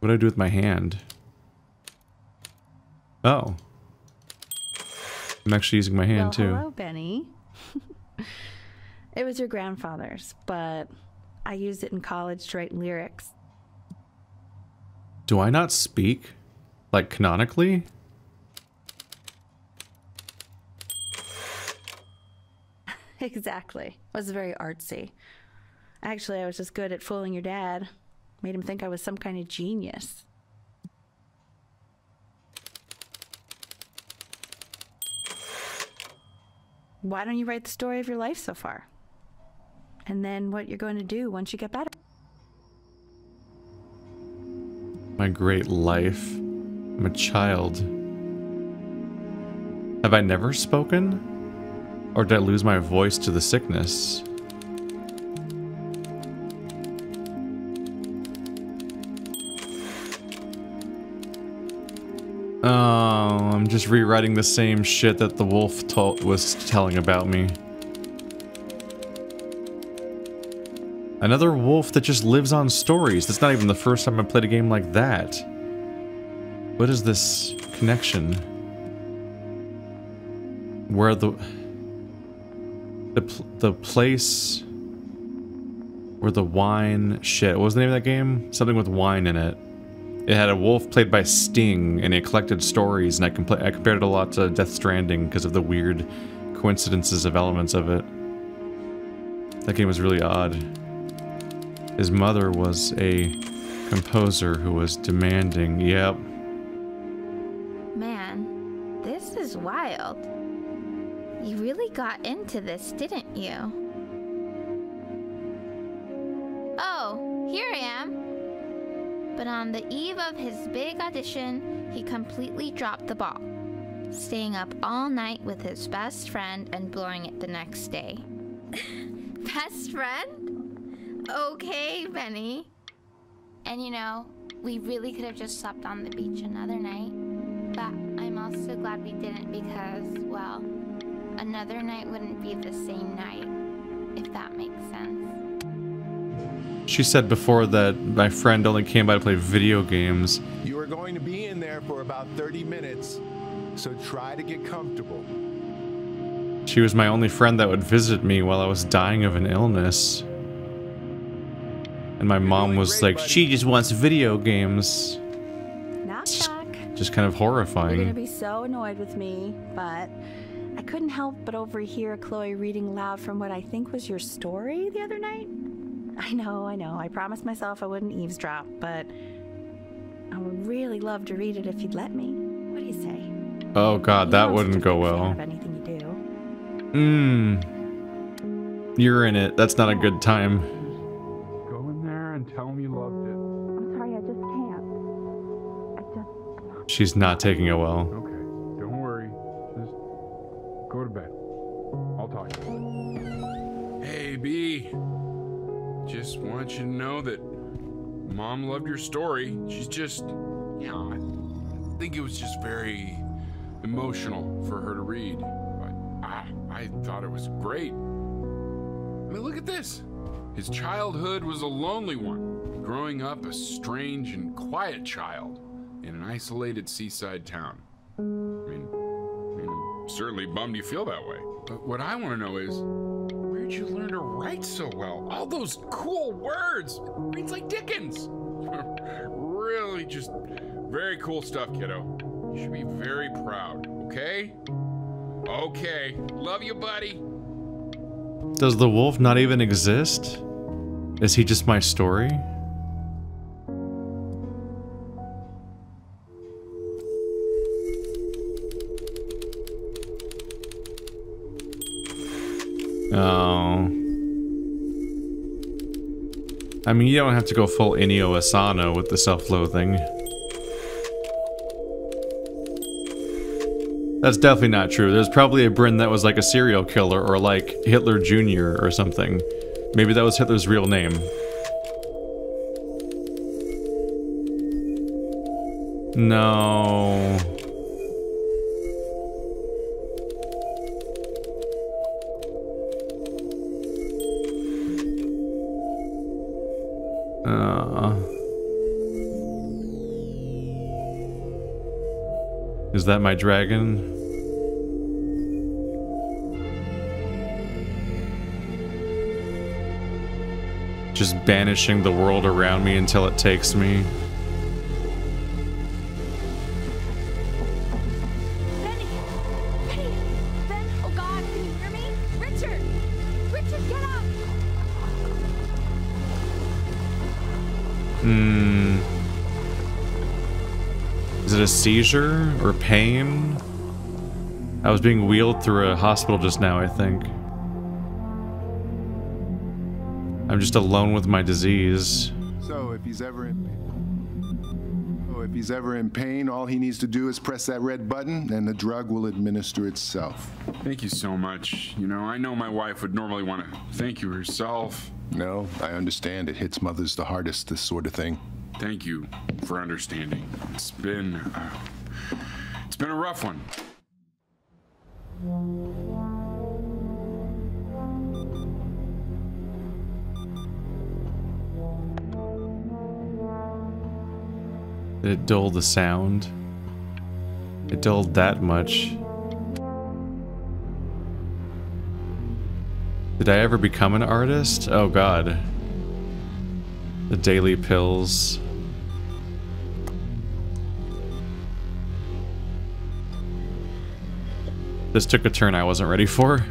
What do I do with my hand? Oh. I'm actually using my hand well, too. Hello, Benny. it was your grandfather's, but I used it in college to write lyrics. Do I not speak? Like canonically? exactly. It Was very artsy. Actually, I was just good at fooling your dad. Made him think I was some kind of genius. Why don't you write the story of your life so far? And then what you're going to do once you get better. My great life. I'm a child. Have I never spoken? Or did I lose my voice to the sickness? Oh, I'm just rewriting the same shit that the wolf was telling about me. Another wolf that just lives on stories. That's not even the first time I played a game like that. What is this connection? Where the... The, pl the place... Where the wine... Shit, what was the name of that game? Something with wine in it. It had a wolf played by Sting, and it collected stories, and I, compl I compared it a lot to Death Stranding because of the weird coincidences of elements of it. That game was really odd. His mother was a composer who was demanding, yep. Man, this is wild. You really got into this, didn't you? But on the eve of his big audition, he completely dropped the ball, staying up all night with his best friend and blowing it the next day. best friend? Okay, Benny. And you know, we really could have just slept on the beach another night. But I'm also glad we didn't because, well, another night wouldn't be the same night, if that makes sense. She said before that my friend only came by to play video games. You are going to be in there for about 30 minutes, so try to get comfortable. She was my only friend that would visit me while I was dying of an illness. And my mom was like, she just wants video games. Knock knock. Just kind of horrifying. You're gonna be so annoyed with me, but I couldn't help but overhear Chloe reading loud from what I think was your story the other night. I know, I know. I promised myself I wouldn't eavesdrop, but I would really love to read it if you'd let me. What do you say? Oh god, that You know wouldn't go well. Of anything you do. Mmm. You're in it. That's not a good time. Go in there and tell him you loved it. I'm sorry, I just can't. I just. She's not taking it well. Okay, don't worry. Just go to bed. I'll talk to you. Hey, B. Just want you to know that Mom loved your story. She's just, you know, I think it was just very emotional for her to read. But I, I thought it was great. I mean, look at this. His childhood was a lonely one, growing up a strange and quiet child in an isolated seaside town. I mean, I mean, certainly bummed you feel that way. But what I want to know is, where'd you learn to write so well? All those cool words. Reads like Dickens. really, just very cool stuff, kiddo. You should be very proud. Okay? Okay. Love you, buddy. Does the wolf not even exist? Is he just my story? I mean, you don't have to go full Inio Asano with the self-loathing. That's definitely not true. There's probably a Brynn that was like a serial killer or like Hitler Jr. or something. Maybe that was Hitler's real name. No. Is that my dragon? Just banishing the world around me until it takes me. Seizure or pain? I was being wheeled through a hospital just now, I think. I'm just alone with my disease. So if he's ever in oh, if he's ever in pain, all he needs to do is press that red button and the drug will administer itself. Thank you so much. You know, I know my wife would normally want to thank you herself. No, I understand. It hits mothers the hardest, this sort of thing. Thank you for understanding. It's been uh, it's been a rough one. Did it dull the sound? It dulled that much. Did I ever become an artist? Oh god. The daily pills. This took a turn I wasn't ready for.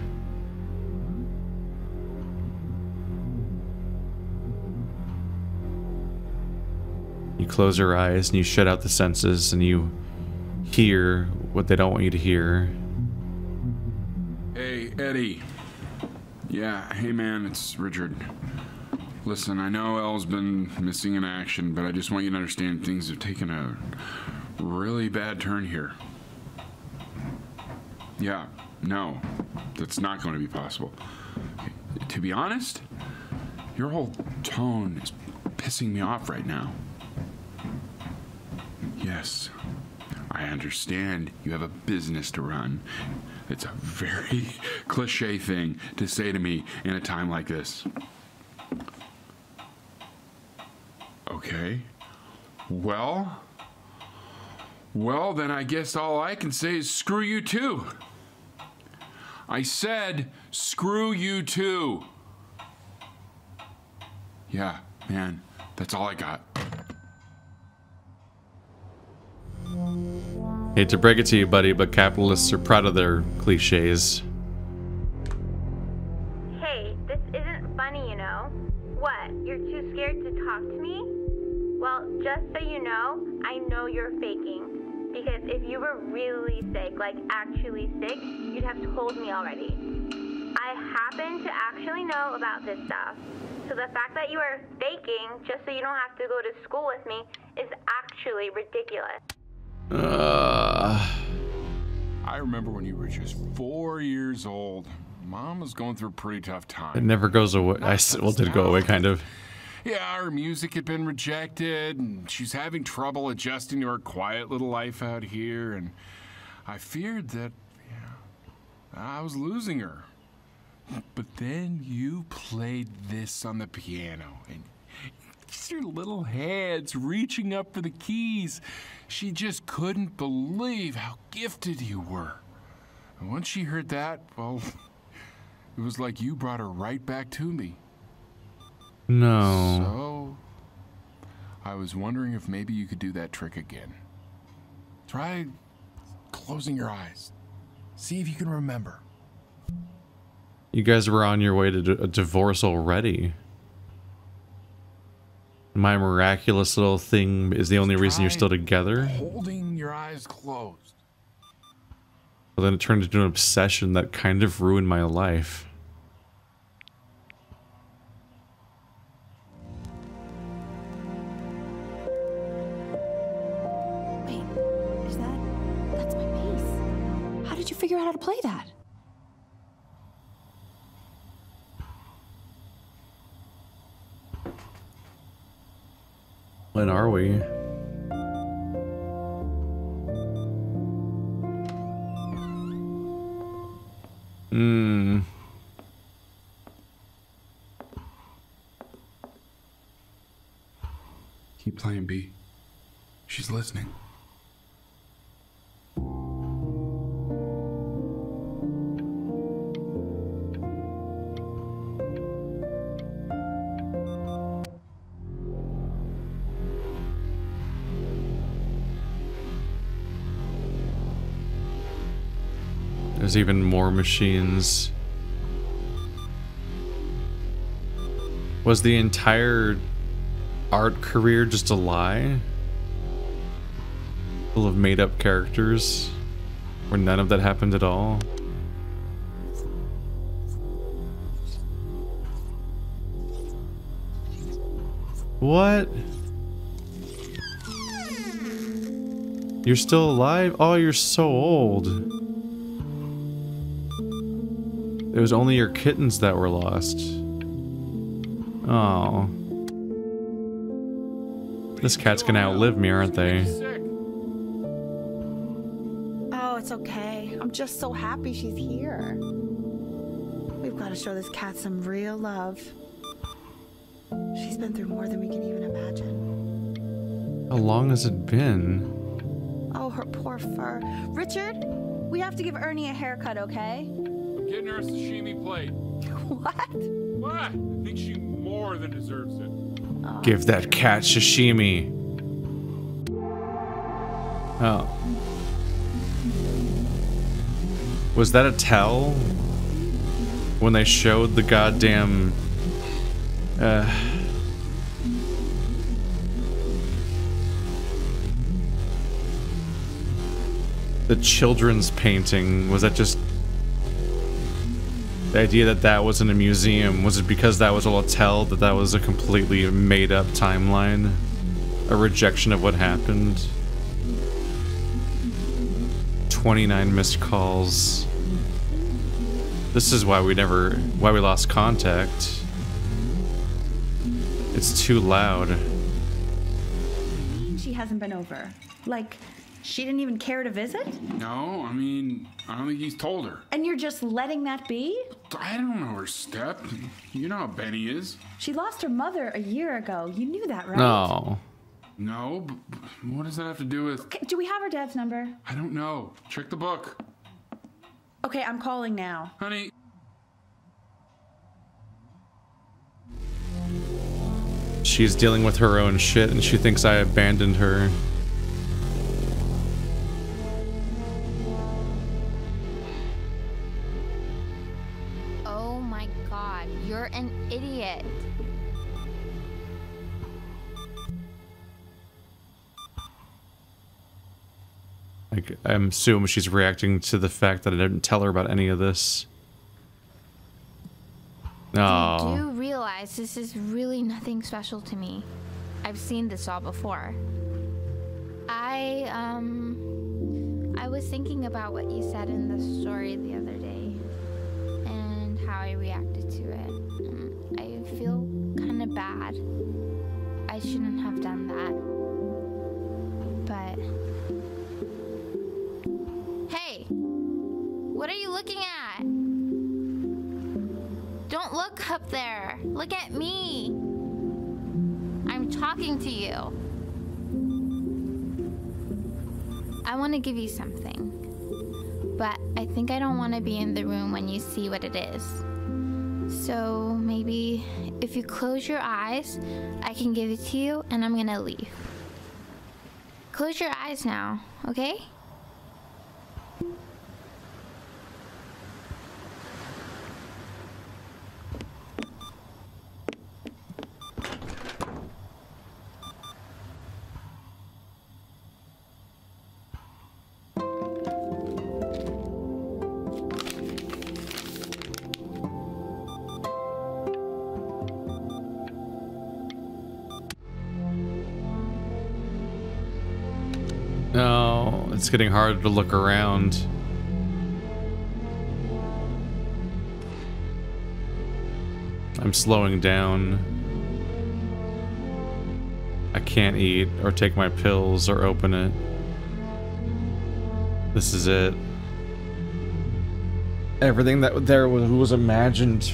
You close your eyes and you shut out the senses and you hear what they don't want you to hear. Hey, Eddie. Yeah, hey man, it's Richard. Listen, I know Elle's been missing in action, but I just want you to understand things have taken a really bad turn here. Yeah, no, that's not going to be possible. To be honest, your whole tone is pissing me off right now. Yes, I understand you have a business to run. It's a very cliche thing to say to me in a time like this. Okay. Well, well, then I guess all I can say is screw you too. I said screw you too. Yeah, man, that's all I got. Hate to break it to you, buddy, but capitalists are proud of their cliches. Hey, this isn't funny, you know. What? You're too scared to talk to me? Well, just so you know, I know you're faking. Because if you were really sick, like actually sick, you'd have told me already. I happen to actually know about this stuff. So the fact that you are faking just so you don't have to go to school with me is actually ridiculous. Uh, I remember when you were just four years old. Mom was going through a pretty tough time. it never goes away. I s- well, did go away, kind of. Yeah, her music had been rejected, and she's having trouble adjusting to her quiet little life out here. And I feared that, yeah, I was losing her. But then you played this on the piano, and just your little hands reaching up for the keys. She just couldn't believe how gifted you were. And once she heard that, well, it was like you brought her right back to me. No. So, I was wondering if maybe you could do that trick again. Try closing your eyes. See if you can remember. You guys were on your way to a divorce already. My miraculous little thing is the only reason you're still together. Holding your eyes closed. But then it turned into an obsession that kind of ruined my life. How did you figure out how to play that? When are we? Hmm. Keep playing, B. She's listening. There's even more machines. Was the entire art career just a lie? Full of made up characters? Where none of that happened at all? What? You're still alive? Oh, you're so old. It was only your kittens that were lost. Oh. This cat's gonna outlive me, aren't they? Oh, it's okay. I'm just so happy she's here. We've got to show this cat some real love. She's been through more than we can even imagine. How long has it been? Oh, her poor fur. Richard, we have to give Ernie a haircut, okay? I'm getting her a sashimi plate. What? What? I think she more than deserves it. Give that cat sashimi. Oh. Was that a tell? When they showed the goddamn... Uh... The children's painting, was that just... The idea that that was in a museum, was it because that was all a tell that that was a completely made up timeline? A rejection of what happened? 29 missed calls. This is why we never, why we lost contact. It's too loud. She hasn't been over. Like, she didn't even care to visit? No, I mean, I don't think he's told her. And you're just letting that be? I don't know her step. You know how Benny is. She lost her mother a year ago. You knew that, right? No. No, but what does that have to do with? Okay, do we have her dad's number? I don't know. Check the book. Okay, I'm calling now. Honey. She's dealing with her own shit and she thinks I abandoned her. Like, I assume she's reacting to the fact that I didn't tell her about any of this. You do realize this is really nothing special to me. I've seen this all before. I, um, I was thinking about what you said in the story the other day and how I reacted to it. I feel kind of bad. I shouldn't have done that. But. What are you looking at? Don't look up there. Look at me. I'm talking to you. I want to give you something. But I think I don't want to be in the room when you see what it is. So maybe if you close your eyes, I can give it to you and I'm going to leave. Close your eyes now, okay? It's getting harder to look around. I'm slowing down. I can't eat or take my pills or open it. This is it. Everything that there was, was imagined.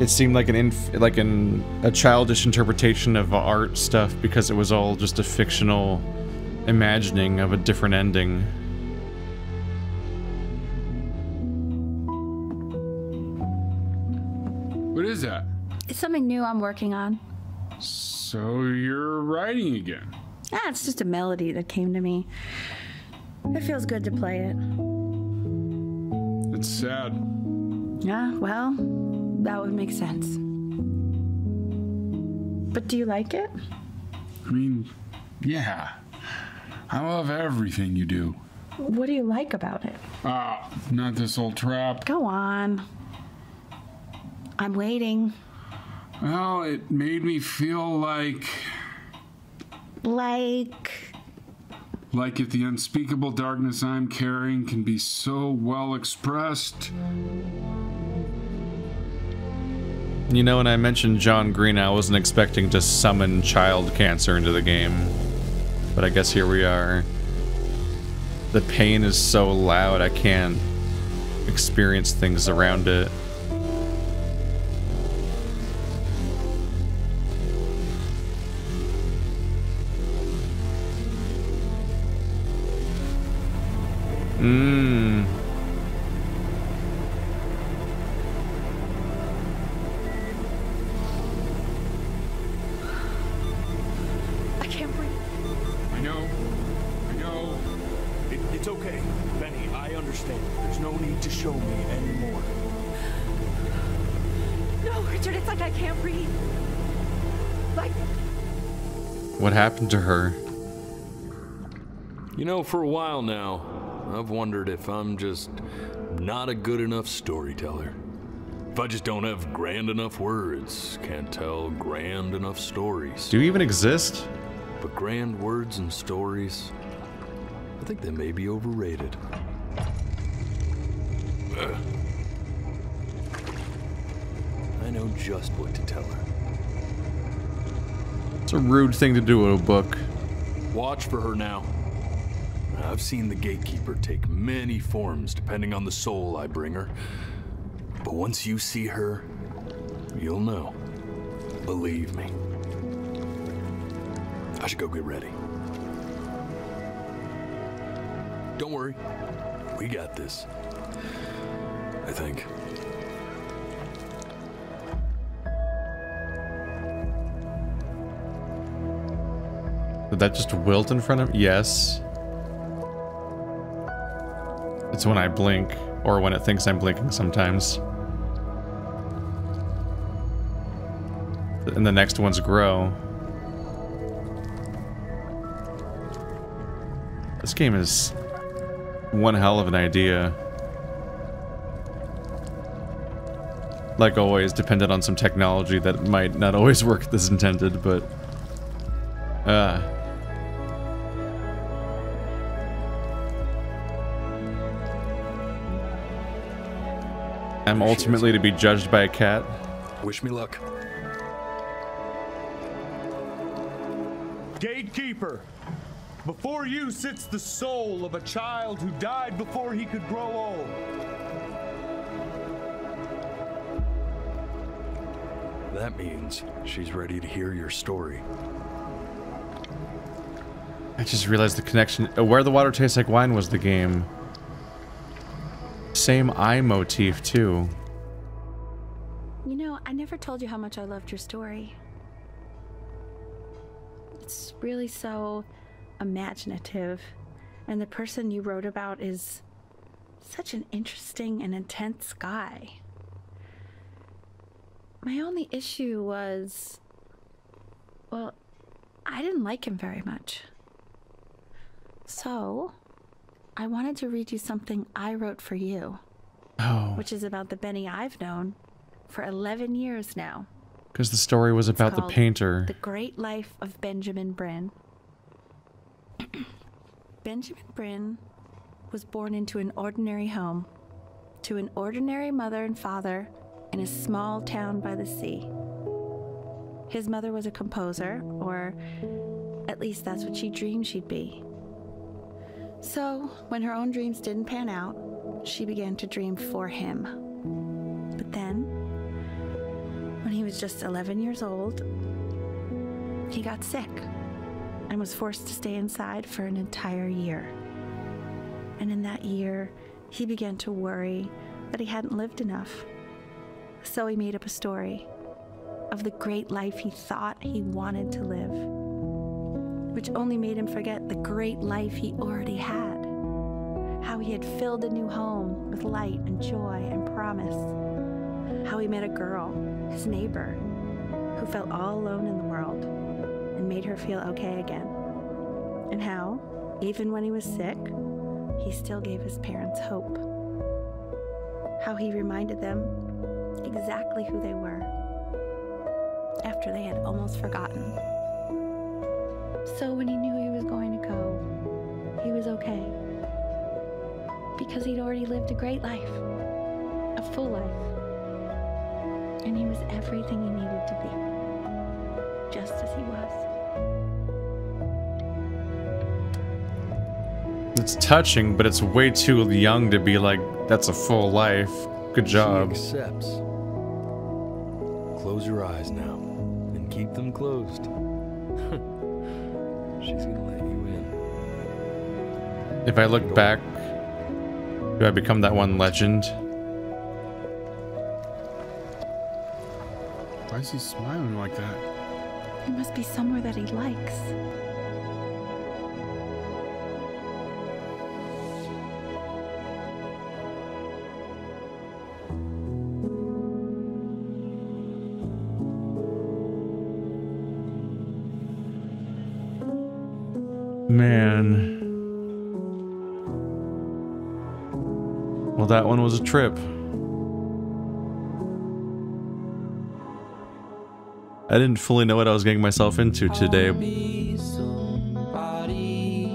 It seemed like an inf like an a childish interpretation of art stuff because it was all just a fictional imagining of a different ending. What is that? It's something new I'm working on. So you're writing again? Ah, it's just a melody that came to me. It feels good to play it. It's sad. Yeah, well, that would make sense. But do you like it? I mean, yeah. I love everything you do. What do you like about it? Ah, not this old trap. Go on. I'm waiting. Well, it made me feel like. Like. Like if the unspeakable darkness I'm carrying can be so well expressed. You know, when I mentioned John Green, I wasn't expecting to summon child cancer into the game. But I guess here we are. The pain is so loud, I can't experience things around it. Mmm. Happened to her? You know, for a while now, I've wondered if I'm just not a good enough storyteller. If I just don't have grand enough words, can't tell grand enough stories. Do you even exist? But grand words and stories, I think they may be overrated. Ugh. I know just what to tell her. It's a rude thing to do in a book. Watch for her now. I've seen the gatekeeper take many forms depending on the soul I bring her. But once you see her, you'll know. Believe me. I should go get ready. Don't worry. We got this. I think. Did that just wilt in front of me? Yes. It's when I blink, or when it thinks I'm blinking sometimes. And the next ones grow. This game is one hell of an idea. Like always, dependent on some technology that might not always work as intended, but... Uh... I'm ultimately to be judged by a cat. Wish me luck. Gatekeeper, before you sits the soul of a child who died before he could grow old. That means she's ready to hear your story. I just realized the connection. uh, Where the water tastes like wine was the game. Same eye motif, too. you know, I never told you how much I loved your story. It's really so imaginative. And the person you wrote about is such an interesting and intense guy. My only issue was. Well, I didn't like him very much. So, I wanted to read you something I wrote for you. Oh. Which is about the Benny I've known for 11 years now. Because the story was about the painter. The Great Life of Benjamin Brynn. Benjamin Brynn was born into an ordinary home, to an ordinary mother and father in a small town by the sea. His mother was a composer, or at least that's what she dreamed she'd be. So, when her own dreams didn't pan out, she began to dream for him. But then, when he was just 11 years old, he got sick and was forced to stay inside for an entire year. And in that year, he began to worry that he hadn't lived enough. So he made up a story of the great life he thought he wanted to live, which only made him forget the great life he already had. How he had filled a new home with light and joy and promise. How he met a girl, his neighbor, who felt all alone in the world and made her feel okay again. And how, even when he was sick, he still gave his parents hope. How he reminded them exactly who they were after they had almost forgotten. So when he knew he was going to go, he was okay. Because he'd already lived a great life, a full life. And he was everything he needed to be, just as he was. It's touching, but it's way too young to be like, that's a full life. Good job. She accepts. Close your eyes now and keep them closed. If I look back, do I become that one legend? Why is he smiling like that? It must be somewhere that he likes. One was a trip. I didn't fully know what I was getting myself into today.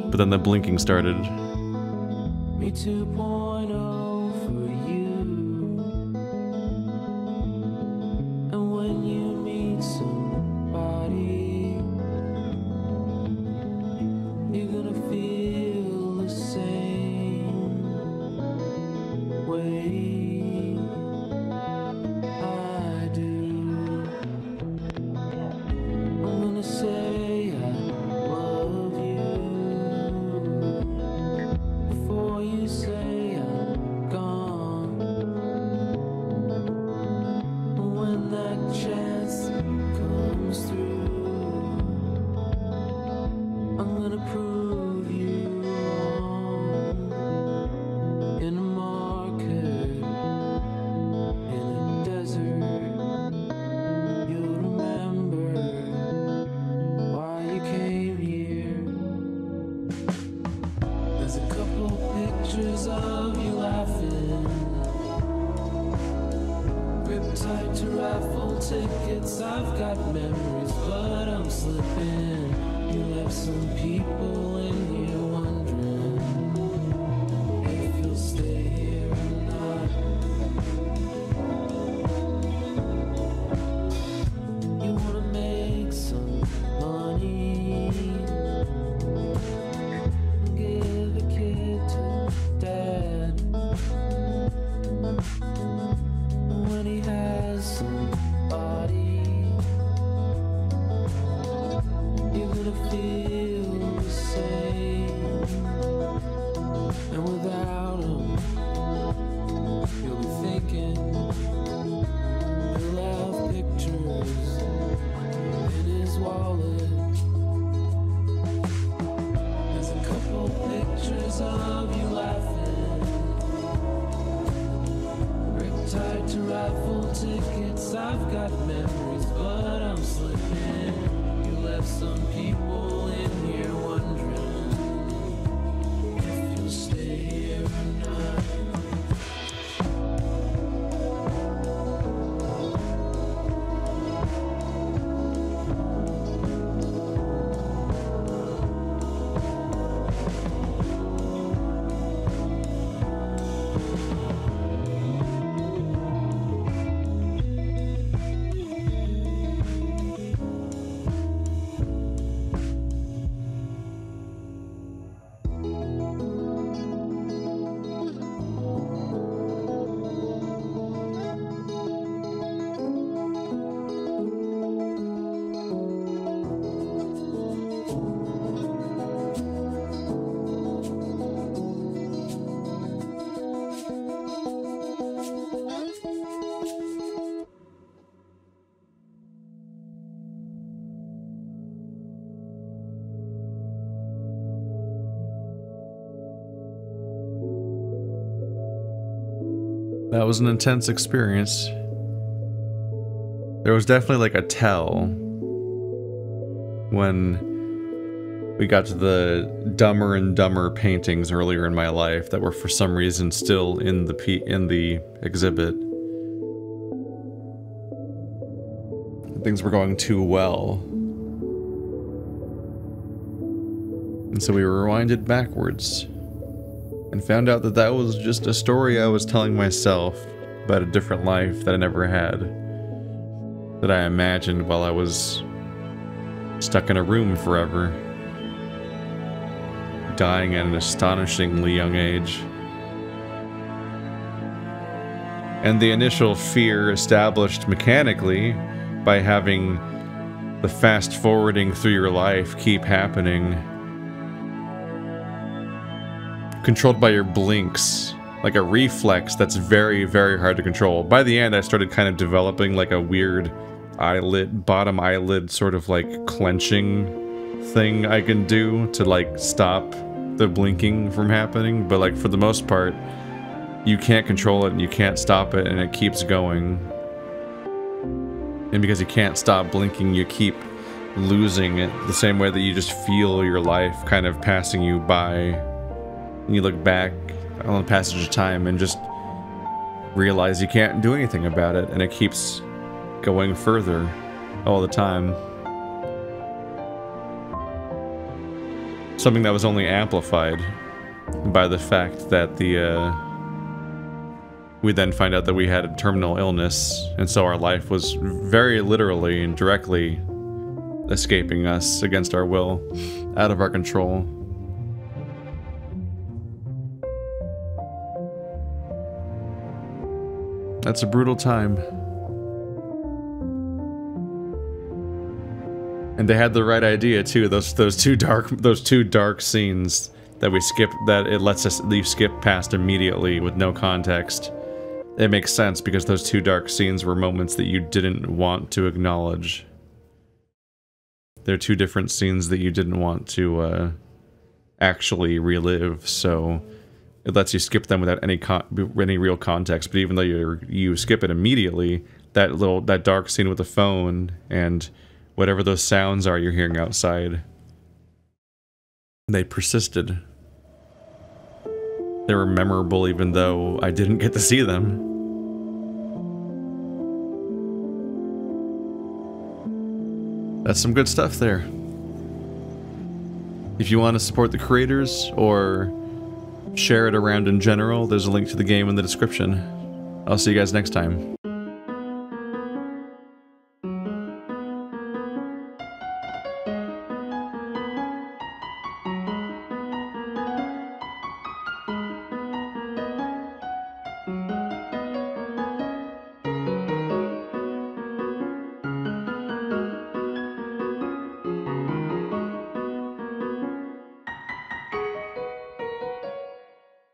But then the blinking started. Some people in here wondering if you'll stay That was an intense experience. There was definitely like a tell when we got to the dumber and dumber paintings earlier in my life that were for some reason still in the in the exhibit. Things were going too well. And so we rewinded backwards and found out that that was just a story I was telling myself about a different life that I never had. That I imagined while I was stuck in a room forever dying at an astonishingly young age. And the initial fear established mechanically by having the fast forwarding through your life keep happening. Controlled by your blinks, like a reflex that's very, very hard to control. By the end, I started kind of developing like a weird eyelid, bottom eyelid sort of like clenching thing I can do to like stop the blinking from happening, but like for the most part, you can't control it and you can't stop it and it keeps going. And because you can't stop blinking, you keep losing it the same way that you just feel your life kind of passing you by. And you look back on the passage of time and just realize you can't do anything about it and it keeps going further all the time. Something that was only amplified by the fact that the, uh, we then find out that we had a terminal illness, and so our life was very literally and directly escaping us against our will, out of our control. That's a brutal time. And they had the right idea too. Those those two dark those two dark scenes that we skip that it lets us leave skip past immediately with no context. It makes sense because those two dark scenes were moments that you didn't want to acknowledge. They're two different scenes that you didn't want to uh, actually relive, so it lets you skip them without any any real context. But even though you you skip it immediately, that little that dark scene with the phone and whatever those sounds are you're hearing outside, they persisted. They were memorable even though I didn't get to see them. That's some good stuff there. If you want to support the creators or share it around in general, there's a link to the game in the description. I'll see you guys next time.